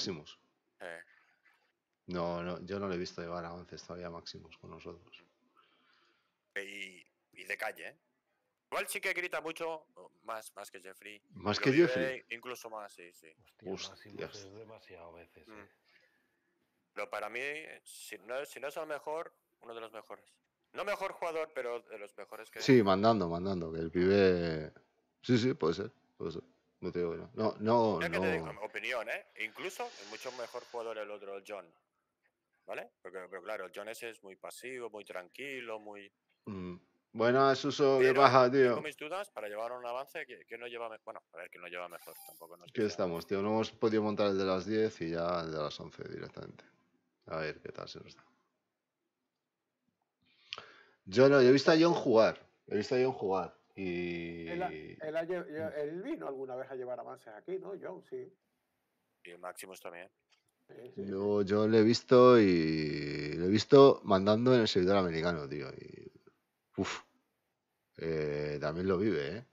Maximus. Eh, No, no, yo no le he visto llevar avances todavía Maximus con nosotros. y, y de calle, ¿eh? Igual sí que grita mucho, más, más que Jeffrey. Más que Jeffrey. Incluso más, sí, sí. Hostia, Hostias. Es demasiado a veces. Mm. eh. Pero para mí, si no, es- si no es el mejor, uno de los mejores. No mejor jugador, pero de los mejores que. Sí, mandando, mandando, que el pibe... Sí, sí, puede ser, puede ser. No te digo no. No, no, te digo, no. opinión, ¿eh? Incluso es mucho mejor jugador el otro, el John. ¿Vale? Porque, pero claro, el John ese es muy pasivo, muy tranquilo, muy. Mm. Bueno, es uso, ¿qué Pero pasa, Tengo tío? mis dudas para llevar un avance que, que no lleva. me- Bueno, a ver, que no lleva mejor. Tampoco no ¿Qué estamos, tío? No hemos podido montar el de las 10 y ya el de las 11 directamente. A ver qué tal se nos da. Yo no, yo he visto a John jugar. He visto a John jugar. Y. Él, ha- él ha vino alguna vez a llevar avances aquí, ¿no? John, sí. Y el Maximus también. Sí, sí. Yo, yo le he visto y. Lo he visto mandando en el servidor americano, tío. Y. Uf. Eh, también lo vive, ¿eh?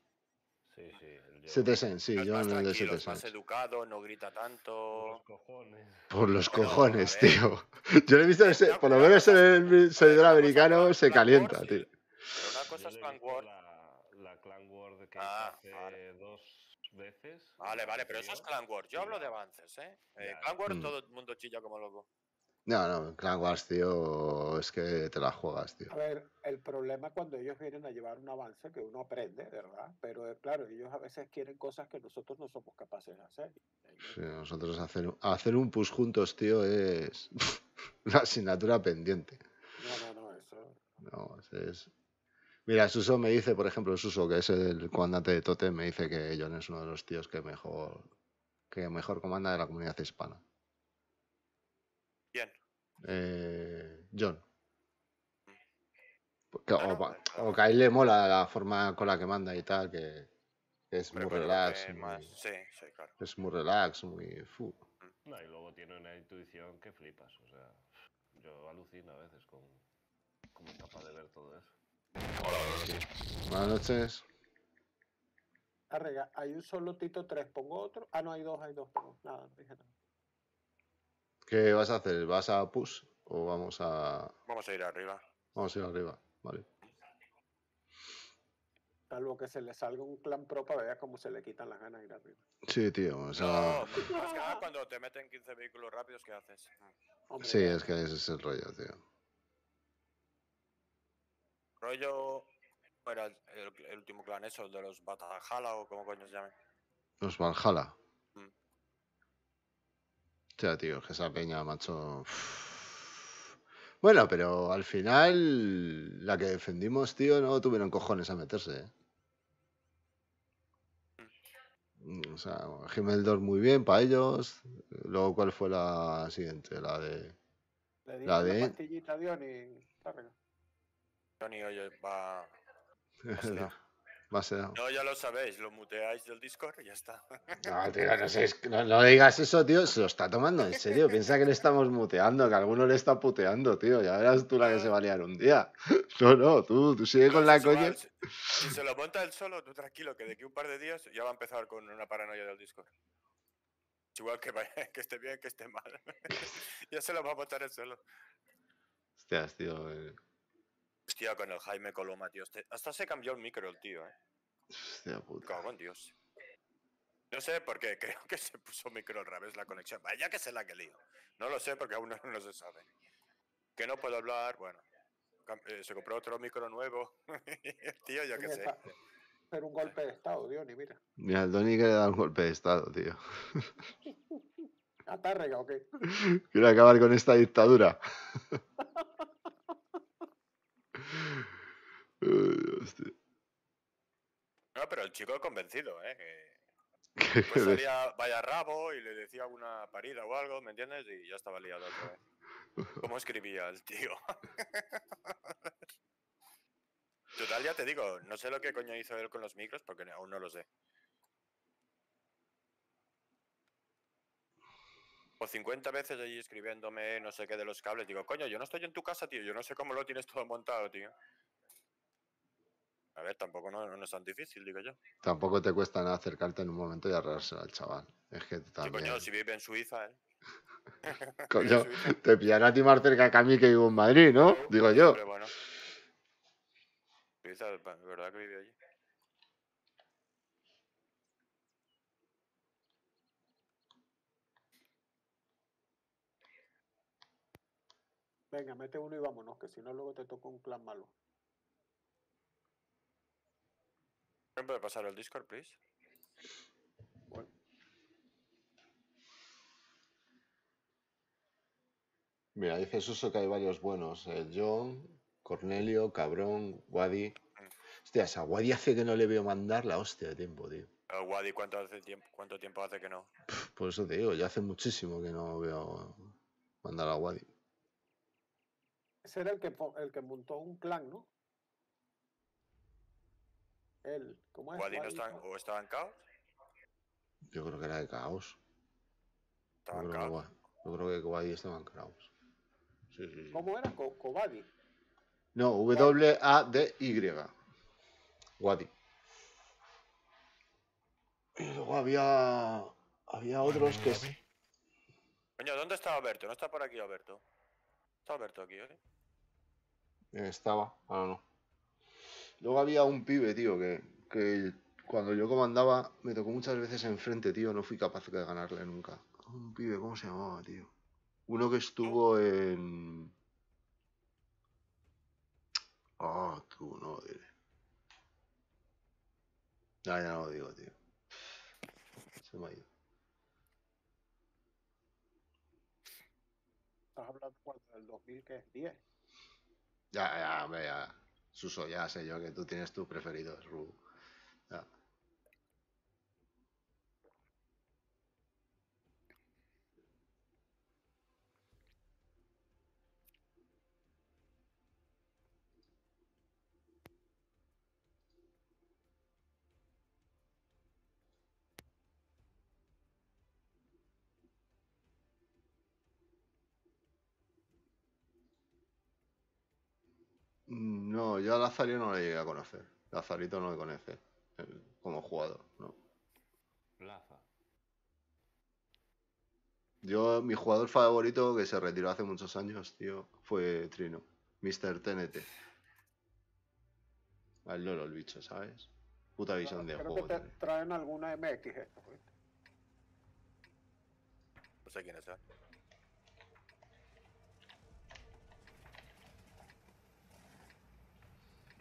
Sí, sí. CTSen, sí, yo más en el de tranquilo, es más CTSen. educado, no grita Por tanto. los cojones. Por los cojones, tío. Yo le he visto, en ese- por lo menos en el servidor americano se calienta, tío. Pero una cosa es le he Clan visto War. La, la Ah, hace vale. dos veces. Vale, vale, pero eso es. Clan Wars. Yo hablo de avances, ¿eh? Eh, Clan Wars Mm. todo el mundo chilla como loco. No, no, Clan Wars, tío, es que te la juegas, tío. A ver, el problema cuando ellos vienen a llevar un avance que uno aprende, ¿verdad? Pero eh, claro, ellos a veces quieren cosas que nosotros no somos capaces de hacer. Sí, nosotros hacer, hacer un push juntos, tío, es una asignatura pendiente. No, no, no, eso. No, es- Mira, Suso me dice, por ejemplo, Suso, que es el comandante de Totem, me dice que John es uno de los tíos que mejor, que mejor comanda de la comunidad hispana. Bien. Eh, John. Porque- Bueno, o, pa- pues, o que a él le mola la forma con la que manda y tal, que, que es Hombre, muy relax. creo que más- muy- Sí, sí, claro. es muy relax, muy... fu. No, y luego tiene una intuición que flipas. O sea, yo alucino a veces con cómo es capaz de ver todo eso. Buenas noches. Arrega, hay un solo Tito 3, pongo otro. Ah, no, hay dos, hay dos. Pongo. Nada, no dije nada. ¿Qué vas a hacer? ¿Vas a push o vamos a... Vamos a ir arriba. Vamos a ir arriba? Vale. Salvo que se le salga un clan pro para ver cómo se le quitan las ganas de ir arriba. Sí, tío. O sea, No, más que nada cuando te meten 15 vehículos rápidos, ¿qué haces? Hombre, sí, ya, es que ese es el rollo, tío. Rollo. Bueno, el, el- el último clan, eso, el de los Batajala o como coño se llame. Los Valhalla. Mm. O sea, tío, que esa peña, macho. Bueno, pero al final la que defendimos, tío, no tuvieron cojones a meterse, ¿eh? Mm, O sea, Gimeldor muy bien para ellos. Luego, ¿cuál fue la siguiente? La de. Le la la, de- pastillita a Diony. Johnny, oye, va. Va a ser- No, ya lo sabéis, lo muteáis del Discord y ya está. No, tío, no, sé, no, no digas eso, tío. Se lo está tomando en serio. Piensa que le estamos muteando, que alguno le está puteando, tío. Ya verás tú la que se va a liar un día. No, no, tú, tú sigue con la coña. Si, se lo monta él solo, tú tranquilo, que de aquí un par de días ya va a empezar con una paranoia del Discord. Igual que, vaya- que esté bien, que esté mal. ya se lo va a montar él solo. Hostias, tío. eh, Hostia, con el Jaime Coloma, tío. este- hasta se cambió el micro el tío, eh. Hostia puta. Cago en Dios. No sé por qué, creo que se puso micro al revés la conexión. Vaya que se la que lío. No lo sé porque aún no, no se sabe. Que no puedo hablar, bueno. eh, se compró otro micro nuevo. el tío, yo qué sé. Pero un golpe de estado, Diony, mira. Mira, el Tony quiere dar un golpe de estado, tío. Está arrega, ok. Quiere acabar con esta dictadura. Tío. No, pero el chico convencido, ¿eh? Que pues salía vaya rabo y le decía alguna parida o algo, ¿me entiendes? Y ya estaba liado otra vez. ¿Cómo escribía el tío? Total, ya te digo, no sé lo que coño hizo él con los micros porque aún no lo sé. O 50 veces allí escribiéndome no sé qué de los cables. Digo, coño, yo no estoy en tu casa, tío. Yo no sé cómo lo tienes todo montado, tío. A ver, tampoco no, no es tan difícil, digo yo. Tampoco te cuesta nada acercarte en un momento y arreglárselo al chaval. Es que Sí, también. coño, si vive en Suiza, ¿eh? Coño, te pillará a ti más cerca que a mí que vivo en Madrid, ¿no? Digo yo. Pero bueno. Suiza, es verdad que vive allí. Venga, mete uno y vámonos, que si no luego te toca un clan malo. ¿Me puede pasar el Discord, please? Bueno, Mira, dice Suso que hay varios buenos. El John, Cornelio, Cabrón, Wadi. Hostia, esa Wadi hace que no le veo mandar la hostia de tiempo, tío. Eh, Wadi, ¿cuánto, hace tiempo, ¿cuánto tiempo hace que no? Por eso te digo, ya hace muchísimo que no veo mandar a Wadi. ese era el que, el que montó un clan, ¿no? Él, ¿cómo es? ¿Wadi no Wadi, está, o estaba en caos? Yo creo que era de caos. Estaba Yo en creo, que, caos. Wa- yo creo que Wadi estaba en caos. Sí, sí, sí. ¿Cómo era? Co- Cobadi. No, W-A-D-Y. Wadi. Y luego había. Había otros que. Coño, ¿dónde está Alberto? No está por aquí Alberto. Está Alberto aquí, ¿eh? Estaba, ahora no. Luego había un pibe, tío, que, que cuando yo comandaba me tocó muchas veces enfrente, tío. No fui capaz de ganarle nunca. Un pibe, ¿cómo se llamaba, tío? Uno que estuvo en. Ah, tú, no lo diré. Ya, ya no lo digo, tío. Se me ha ido. Estás hablando del 2010. Ya, ya, hombre, ya. Suso, ya sé yo que tú tienes tus preferidos, Ru. Mm, No, yo a Lazario no le llegué a conocer. Lazarito no le conoce eh, como jugador, ¿no? Plaza. Yo, mi jugador favorito que se retiró hace muchos años, tío, fue Trino. Mr. TNT. Al loro el bicho, ¿sabes? Puta visión de Creo juego. que te traen alguna MX esto. ¿viste? No sé quién es, ¿eh?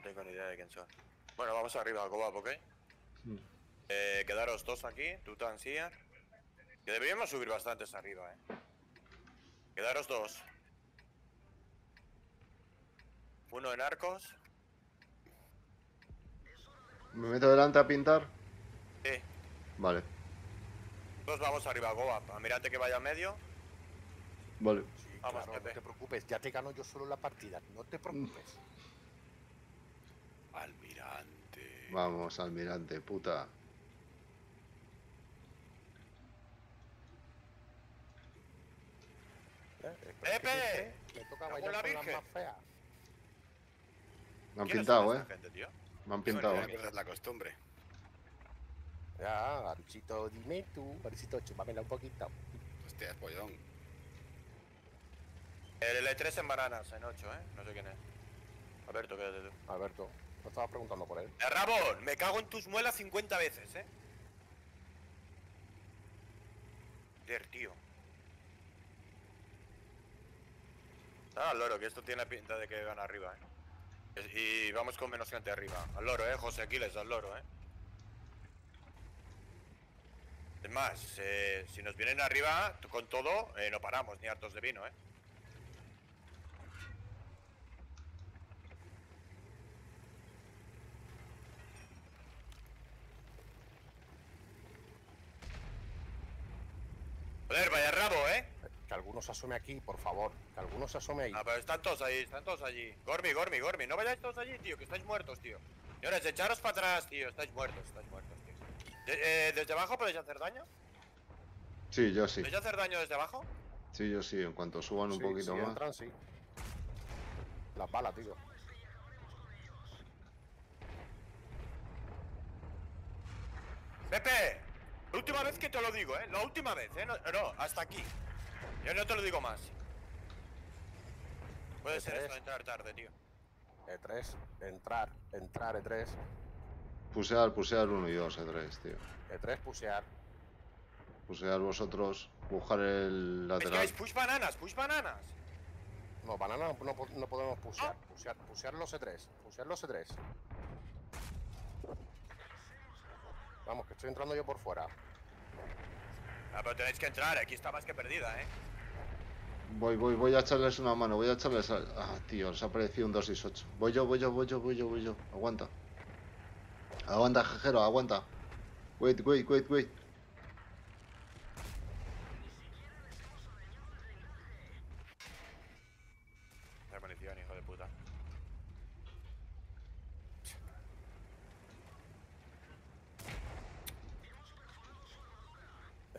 Tengo ni idea de quién son. Bueno, vamos arriba al Cobap, ¿ok? Mm. Eh, quedaros dos aquí, tú tan. Que deberíamos subir bastantes arriba, ¿eh? Quedaros dos. Uno en arcos. ¿Me meto delante a pintar? Sí. Vale, Dos vamos arriba al Cobap. Almirante que vaya a medio. vale. Sí, Vamos, claro, no te preocupes, ya te gano yo solo la partida, no te preocupes. Almirante. Vamos, almirante, puta. ¿Eh? Siempre Me toca ¡Cago en bailar la con las Virgen! más feas. Me han ¿Quiénes pintado, ¿eh? esta gente, tío? Me han pintado, ¿eh? es la costumbre. Ya, Aruchito, dime tú, Aruchito, chúpamela un poquito. Hostia, es pollón. El L3 en bananas, en 8, ¿eh? No sé quién es. Alberto, quédate tú. Alberto, no estaba preguntando por él. ¡Eh, Rabón! Me cago en tus muelas 50 veces, ¿eh? Joder, tío. Ah, al loro, que esto tiene pinta de que van arriba, ¿eh? Y vamos con menos gente arriba. Al loro, ¿eh? José Aquiles, al loro, ¿eh? Es más, eh, si nos vienen arriba, con todo, eh, no paramos, ni hartos de vino, ¿eh? Joder, vaya rabo, ¿eh? Que alguno se asome aquí, por favor. Que alguno se asome ahí. Ah, pero están todos ahí, están todos allí. Gormi, Gormi, Gormi, no vayáis todos allí, tío, que estáis muertos, tío. Señores, echaros para atrás, tío, estáis muertos, estáis muertos, tío. De- eh, ¿Desde abajo podéis hacer daño? Sí, yo sí. ¿Podéis hacer daño desde abajo? Sí, yo sí. En cuanto suban un Sí, poquito si más. entran, sí. Las balas, tío. Pepe, última vez que te lo digo, ¿eh? La última vez, ¿eh? No, no, hasta aquí. Yo no te lo digo más. Puede ser Pepe. esto de entrar tarde, tío. E3, entrar, entrar, E3, Pusear, pusear 1 y 2, E3, tío. E3, pusear. Pusear vosotros, buscar el Es lateral. guys, push bananas, push bananas. No, banana no, no podemos pusear. Pusear, pusear los E3, pusear los E3. Vamos, que estoy entrando yo por fuera. Ah, pero tenéis que entrar, aquí está más que perdida, ¿eh? Voy, voy, voy a echarles una mano, voy a echarles... a- Ah, tío, les ha aparecido un 2 y 8. Voy yo, voy yo, voy yo, voy yo, voy yo. Aguanta. Aguanta, jejero, aguanta. Wait, wait, wait, wait. La munición, hijo de puta.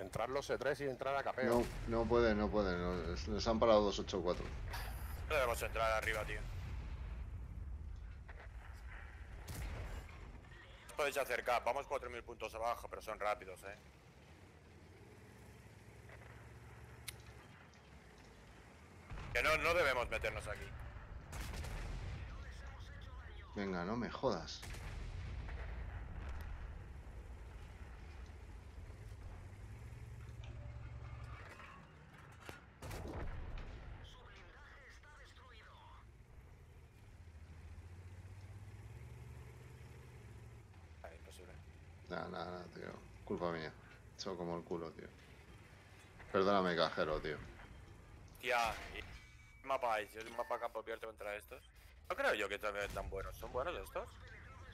Entrar los E3 y entrar a capeo. No, no pueden, no pueden. no, les- Les han parado 284. No debemos entrar arriba, tío. Podéis acercar, vamos 4.000 puntos abajo, pero son rápidos, eh. Que no, no debemos meternos aquí. Venga, no me jodas. Ah, imposible. Nada, nada, nada, tío. Culpa mía. He hecho como el culo, tío. Perdóname, cajero, tío. Tía, ¿y qué mapa hay? Si es un mapa campo abierto contra estos. No creo yo que también tan buenos. ¿Son buenos estos?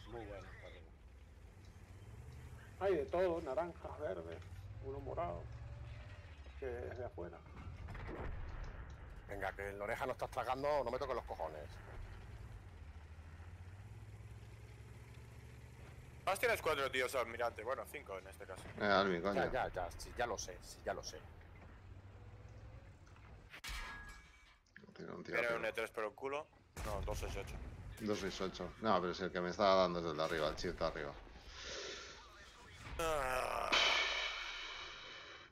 Muy bueno. Carlos. Hay de todo, naranjas, verdes, uno morado, que es de afuera. Venga, que en la oreja no estás tragando, no me toques los cojones. Más tienes cuatro tíos almirante. Bueno, cinco en este caso. Eh, Almi, coño. Ya, ya, ya, sí, ya lo sé, sí, ya lo sé. Tiene un tío Tiene un arriba. E3 por el culo. No, 268. 268. No, pero es el que me estaba dando desde el de arriba, el chip de arriba. Ah,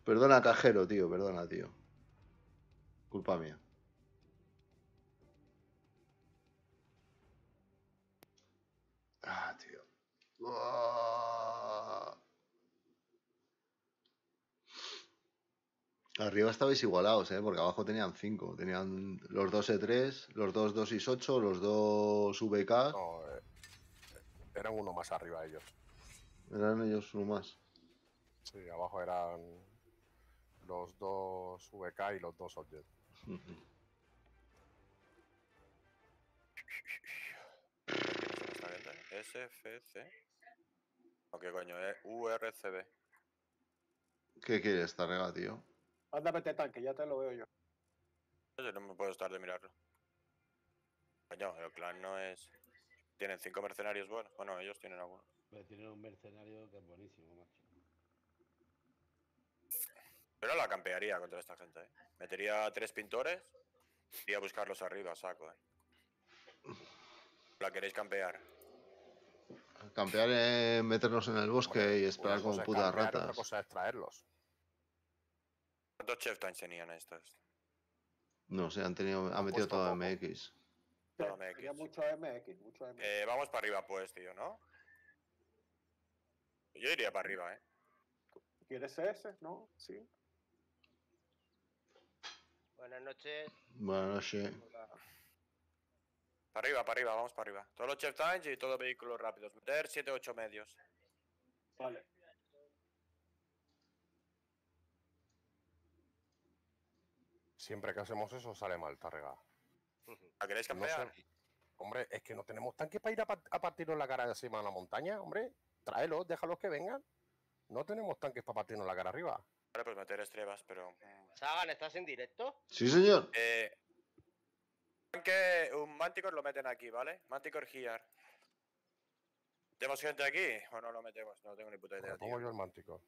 Perdona, cajero, tío, perdona, tío. Culpa mía. Arriba estabais igualados, ¿eh? Porque abajo tenían 5. Tenían los dos E3, los dos 2 y 8, los dos VK. No, eh, eran uno más arriba ellos. Eran ellos uno más. Sí, abajo eran los dos VK y los dos Object. Ujú. esta gente. SFC. ¿O qué coño? Eh? URCB. ¿Qué quieres, Tarrega, tío? Anda, vete tanque, ya te lo veo yo. Yo no me puedo estar de mirarlo. Coño, el clan no es. Tienen cinco mercenarios buenos. Bueno, ellos tienen algunos. Pero tiene un mercenario que es buenísimo, macho. Pero la campearía contra esta gente, ¿eh? Metería tres pintores y a buscarlos arriba, saco, ¿eh? ¿La queréis campear? Campear es meternos en el bosque y esperar como putas campear, Otra ratas. cosa es traerlos. ¿Cuántos chef times tenían estos? No sé, han tenido, han Han metido todo poco. MX. Todo MX. mucho MX, mucho MX. Eh, vamos para arriba, pues, tío, ¿no? Yo iría para arriba, ¿eh? ¿Quieres ese? ¿No? Sí. Buenas noches. Bueno, no sé. Para arriba, para arriba, vamos para arriba. Todos los chef times y todos vehículos rápidos. Meter 7-8 medios. Vale. Siempre que hacemos eso sale mal, Tarrega. ¿La queréis No campear? sé. Hombre, es que no tenemos tanque para ir a, pa- a partirnos la cara de encima de la montaña, hombre. Tráelos, déjalos que vengan. No tenemos tanques para partirnos la cara arriba. Vale, pues meter estrebas, pero... mm. Sagan, ¿estás en directo? Sí, señor. Eh... Que un Manticore lo meten aquí, ¿vale? Manticore here. ¿Tenemos gente aquí? ¿O no lo metemos? No tengo ni puta idea, tío. pongo yo el mántico.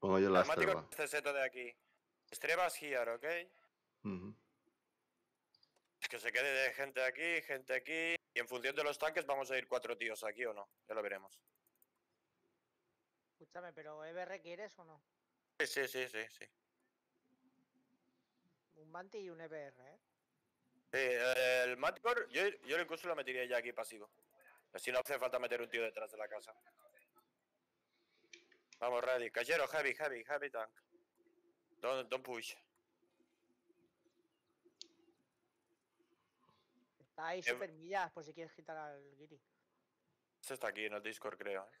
Pongo yo la El Manticore estreba. este seto de aquí. Estrebas here, ¿ok? Es que se quede de gente aquí, gente aquí. Y en función de los tanques vamos a ir cuatro tíos aquí o no. Ya lo veremos. Escúchame, pero ¿EBR quieres o no? Sí, sí, sí, sí, sí. Un Manti y un EBR, ¿eh? Sí, eh, el Manticore, yo, yo incluso lo metería ya aquí pasivo. Así no hace falta meter un tío detrás de la casa. Vamos, ready. Callero, heavy, heavy, heavy tank. Don't, don't push. Está ahí Em- super millas por si quieres quitar al Giri. Este está aquí en el Discord, creo. ¿eh?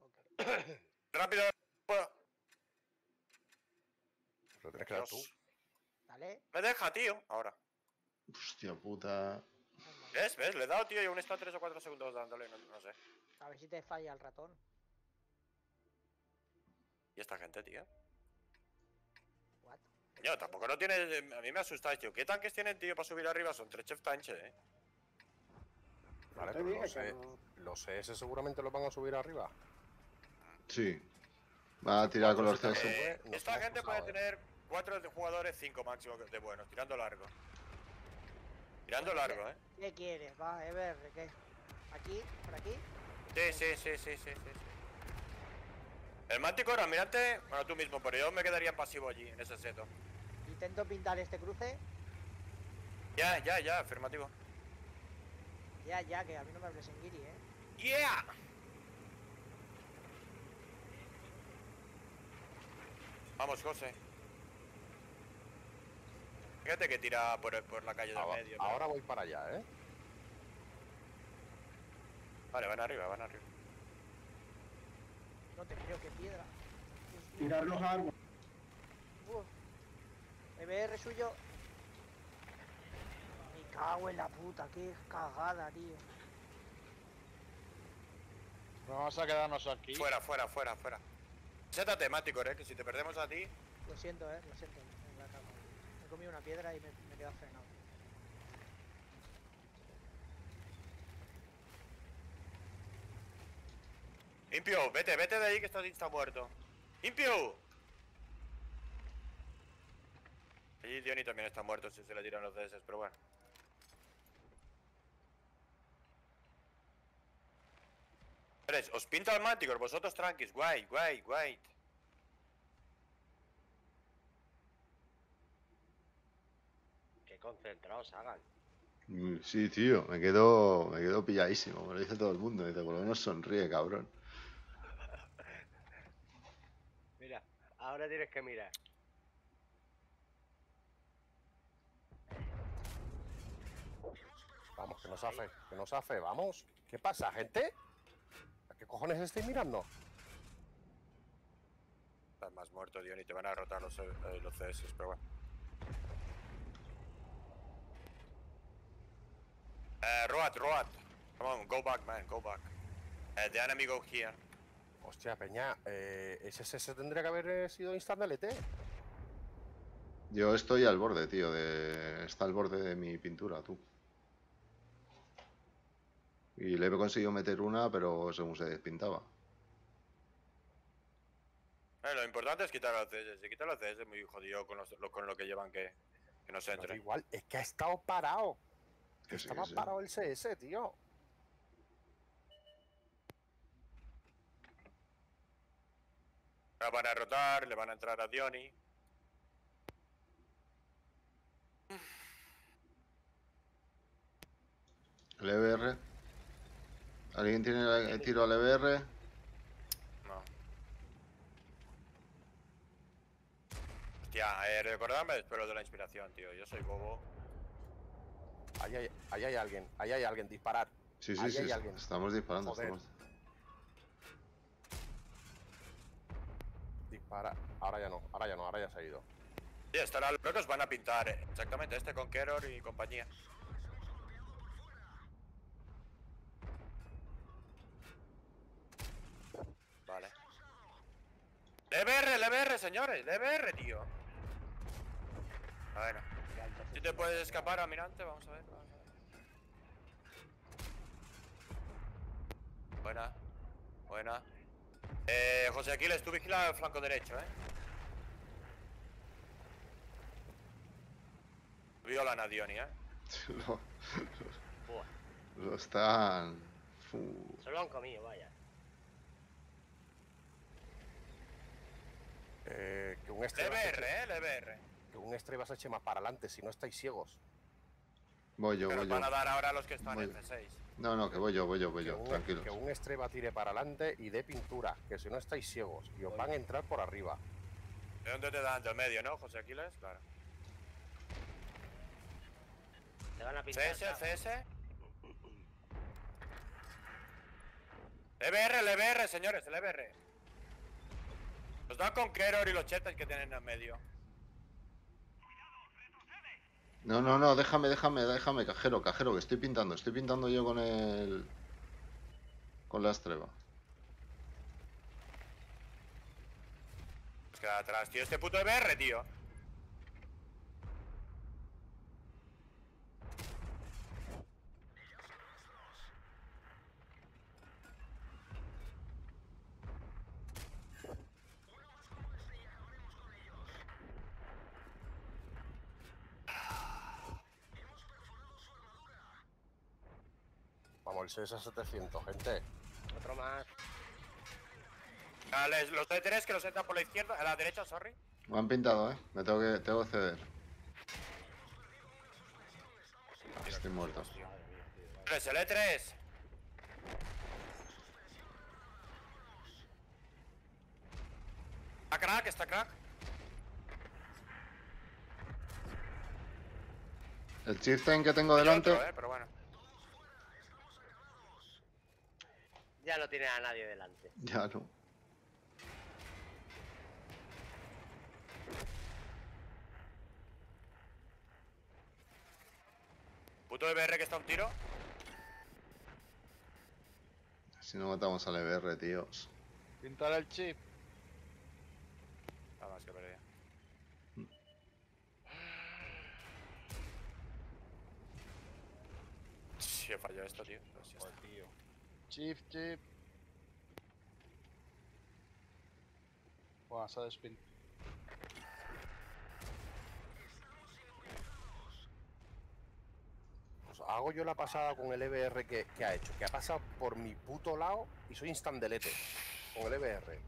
Ok. ¡Rápido! Lo tienes que dar tú. Dale. Me deja, tío. Ahora. Hostia puta. ¿Ves? ¿Ves? Le he dado, tío, y aún está 3 o 4 segundos dándole. No, no sé. A ver si te falla el ratón. ¿Y esta gente, tío? What? Yo tampoco no tiene. A mí me asustáis, tío. ¿Qué tanques tienen, tío, para subir arriba? Son tres chef tanches, eh. Vale, pero los, que E- no- los ES seguramente los van a subir arriba. Sí. Va a tirar con los CS. Eh, esta gente puede eh. tener 4 jugadores, 5 máximo de buenos, tirando largo. Tirando largo, eh. ¿Qué quieres? Va, EBR, ¿qué? ¿Aquí? ¿Por aquí? Sí, sí, sí, sí, sí, sí. El Manticore, almirante, bueno, tú mismo, pero yo me quedaría pasivo allí, en ese seto. Intento pintar este cruce. Ya, ya, ya, afirmativo. Ya, ya, que a mí no me hables en Giri, ¿eh? ¡Yeah! Vamos, José. Fíjate que tira por, el- por la calle del Ahora, medio. ahora voy para allá, ¿eh? Vale, van arriba, van arriba. No te creo que piedra. Tirar los árboles. Uf. EBR suyo. Me cago en la puta, qué cagada, tío. Vamos a quedarnos aquí. Fuera, fuera, fuera, fuera. Seta temático, eh, que si te perdemos a ti. Lo siento, eh, lo siento. en la cama. Me he comido una piedra y me, me frenado. Impio, vete, vete de ahí que estás insta muerto. Impio. Allí Diony también está muerto si se le tiran los DS, pero bueno. Os pinta el Manticore, vosotros tranquis, guay, guay, guay. Qué concentrados hagan. Mm, Sí, tío, me quedo, me quedo pilladísimo, me lo dice todo el mundo, dice, por lo menos sonríe, cabrón. Mira, ahora tienes que mirar. Vamos, que nos hace, que nos hace, vamos. ¿Qué pasa, gente? ¿A qué cojones estáis mirando? Estás más muerto, Diony, te van a rotar los, eh, los CS, pero bueno. Eh, Roat, Roat. Come on, go back, man, go back. Eh, the enemy go here. Hostia, Peña, eh, ese SS tendría que haber eh, sido instant delete. Yo estoy al borde, tío, de... está al borde de mi pintura, tú. Y le he conseguido meter una, pero según se despintaba. Eh, lo importante es quitar los CS. Si quitar los CS es muy jodido con, los- lo, con lo que llevan que, que no se Pero entre. igual, es que ha estado parado. Que sí, que sí. parado el CS, tío. Ahora van a rotar, le van a entrar a Diony. El EBR. ¿Alguien tiene el el tiro al EBR? No. Hostia, eh, recordadme espero de la inspiración, tío. Yo soy bobo. Ahí hay, ahí hay alguien, ahí hay alguien, disparar. Sí, sí, Ahí sí, hay sí, alguien. estamos disparando. Joder. estamos- Dispara. Ahora ya no, ahora ya no, ahora ya se ha ido. Sí, estará los locos van a pintar, eh, exactamente, este con Keror y compañía. Vale. LBR, LBR, señores, LBR, tío. Bueno, ¿Tú te puedes escapar, almirante? Vamos a ver. Vamos a ver. Buena. Buena. Eh, José Aquiles, tú vigila el flanco derecho, ¿eh? Viola a Nadioni, ¿eh? no. Buah. Lo están... Fu. Se han comido, vaya. Eh, que West EBR, eh, el EBR que un Estreba se eche más para adelante, si no estáis ciegos. Voy yo, Que voy yo. van a dar ahora los que están Voy. en C6. No, no, que voy yo, voy yo, voy Que yo. un, Tranquilos. que un Estreba tire para adelante y dé pintura, que si no estáis ciegos y os van a entrar por arriba. ¿De dónde te dan? Del medio, ¿no, José Aquiles? Claro. Te van a pintar. CS. CS. LBR, LBR, señores, LBR. Nos dan con Keror y los chetas que tienen en medio. No, no, no, déjame, déjame, déjame, cajero, cajero, que estoy pintando. Estoy pintando yo con el. Con la estreba. Nos queda atrás, tío. Este puto EBR, tío. Vamos, el CS 700, gente. Otro más. Vale, los D3 que los entran por la izquierda, a la derecha, sorry. Me han pintado, eh. Me tengo que, tengo que ceder. Estoy muerto. Tres, el E3. Está crack, está crack. El chieftain que tengo Hay delante. otro, eh, pero bueno. Ya no tiene a nadie delante. Ya no. Puto EBR que está a un tiro. Si no matamos al EBR, tíos. Pintar el chip. Nada más que perdí. Sí, he fallado esto, tío. Chip, chip. Buah, se ha despin- Pues hago yo la pasada con el EBR que, que ha hecho, que ha pasado por mi puto lado y soy instandelete con el EBR.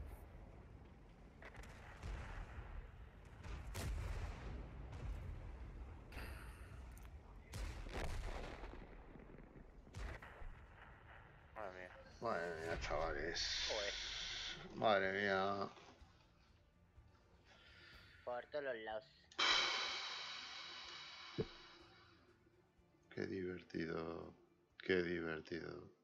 Madre mía. Madre mía, chavales. Joder. Madre mía. Por todos los lados. Qué divertido. Qué divertido.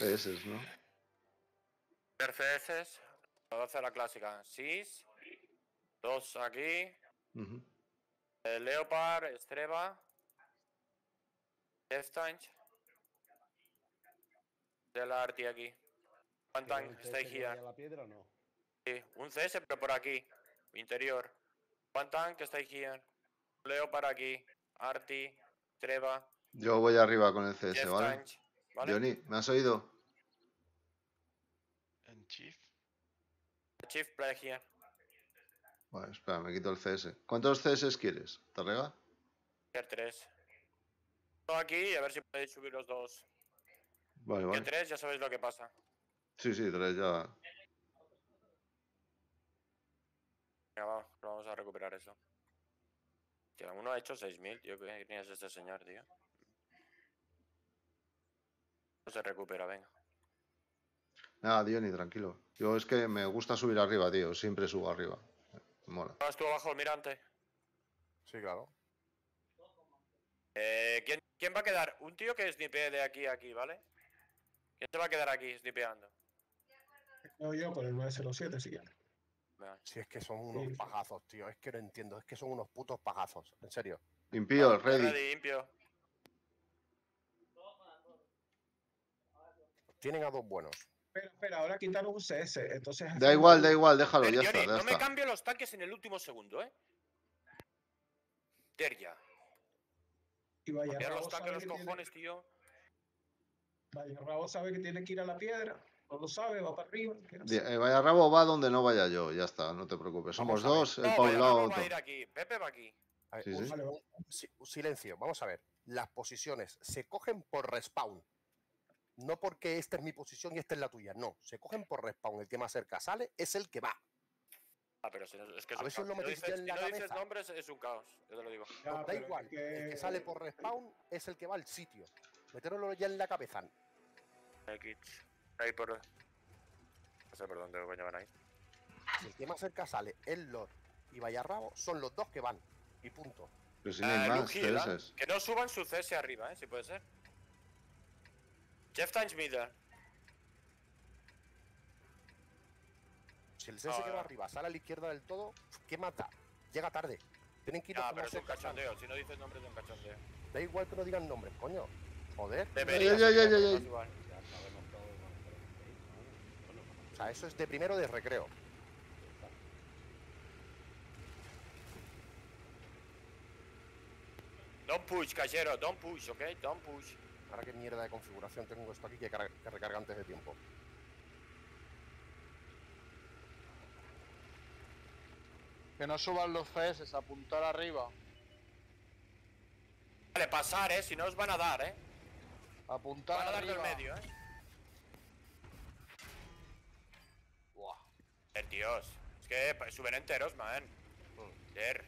Ese es, ¿no? RCS, 12 la clásica. SIS, dos aquí. Eh, Leopard, Estreba. Death Tank. De la Arti aquí. Tank, stay here. la piedra o no? Sí, un CS, pero por aquí. Interior. One tank, stay here. Leopard aquí. Arti, Treva, Yo voy arriba con el CS, Death ¿vale? Tank. ¿Vale? Johnny, ¿me has oído? En Chief. Chief, play here. Vale, espera, me quito el CS. ¿Cuántos CS quieres? ¿Te rega? Tier 3. Todo aquí y a ver si podéis subir los dos. Vale, Tier vale. 3, ya sabéis lo que pasa. Sí, sí, tres ya. Venga, va, vamos a recuperar eso. Tío, uno ha hecho 6.000, tío. ¿Qué es este señor, tío? No se recupera, venga. Nada, Johnny, tranquilo. Yo es que me gusta subir arriba, tío. Siempre subo arriba. Me Mola. ¿Vas tú abajo, mirante? Sí, claro. Eh, ¿quién, ¿Quién va a quedar? Un tío que snipee de aquí a aquí, ¿vale? ¿Quién se va a quedar aquí snipeando? No, yo con el 907 si quieres. Si es que son unos Sí. pajazos, tío. Es que no entiendo. Es que son unos putos pajazos. En serio. Impío, Vale, ready. ready, limpio. Tienen a dos buenos. Espera, espera, ahora quitaron un CS, entonces... Da igual, da igual, déjalo, Eh, ya Johnny, está, ya no me cambio los tanques en el último segundo, ¿eh? Terja. Y vaya Mira Rabo los tanques, sabe, los que tiene, cojones, tío. vaya Rabo sabe que tiene que ir a la piedra. No lo sabe, va para arriba. eh, vaya rabo va donde no vaya yo, ya está, no te preocupes. Somos dos, el No, lado, va a ir aquí. Pepe va aquí. A ver, Sí, un- sí. Vale, un silencio, vamos a ver. Las posiciones se cogen por respawn. No porque esta es mi posición y esta es la tuya. No, se cogen por respawn. El que más cerca sale es el que va. Ah, pero si no- es que es A si caos. lo Si no metéis ya dices, en si la no dices cabeza. nombres, es un caos. Yo te lo digo. Ya, da es igual. El que sale por respawn es el que va al sitio. Meteroslo ya en la cabeza. Aquí. Ahí por. No sé por dónde coño van ahí. Si el que más cerca sale, el Lord y Vallarrabo, son los dos que van. Y punto. Pero si no. CS. Que no suban su CS arriba, ¿eh? Si puede ser. Jeff Times Middle. Si el CS que va Ah. arriba sale a la izquierda del todo, ¿qué mata? Llega tarde. Tienen que ir a Ah, como pero es un cachondeo. Si no dices nombres de un cachondeo. Da igual que no digan nombres, coño. Joder. Debería. ay, ay, ser, ay, es O sea, eso es de primero de recreo. Don't push, cachero. Don't push, ¿ok? Don't push. Ahora qué mierda de configuración tengo esto aquí que, carga- que recarga antes de tiempo. Que no suban los CS, apuntar arriba. Vale, pasar, ¿eh? Si no os van a dar, ¿eh? Apuntar Van a dar del medio, ¿eh? Buah. Eh, tíos. Es que suben enteros, man. Joder.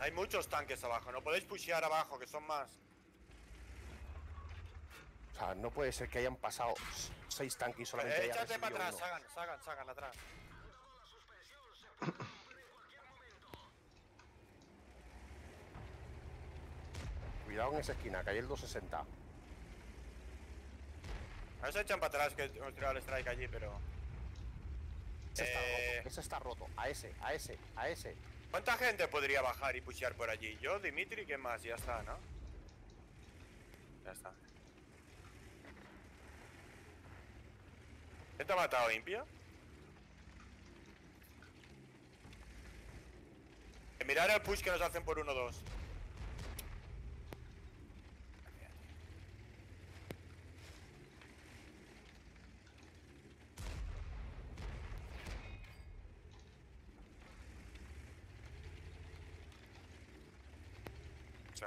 Hay muchos tanques abajo. No podéis pushear abajo, que son más. O sea, no puede ser que hayan pasado seis tanques solamente Eh, haya échate para atrás, uno. Sagan, Sagan, Sagan, atrás. Cuidado en esa esquina, que hay el 260. A ver si echan para atrás que hemos tirado el strike allí, pero. Ese está Eh. roto, ese está roto. A ese, a ese, a ese. ¿Cuánta gente podría bajar y pushear por allí? Yo, Dimitri, ¿qué más? Ya está, ¿no? Ya está. ¿Quién te ha matado, Impia? Eh, Mirar el push que nos hacen por 1-2.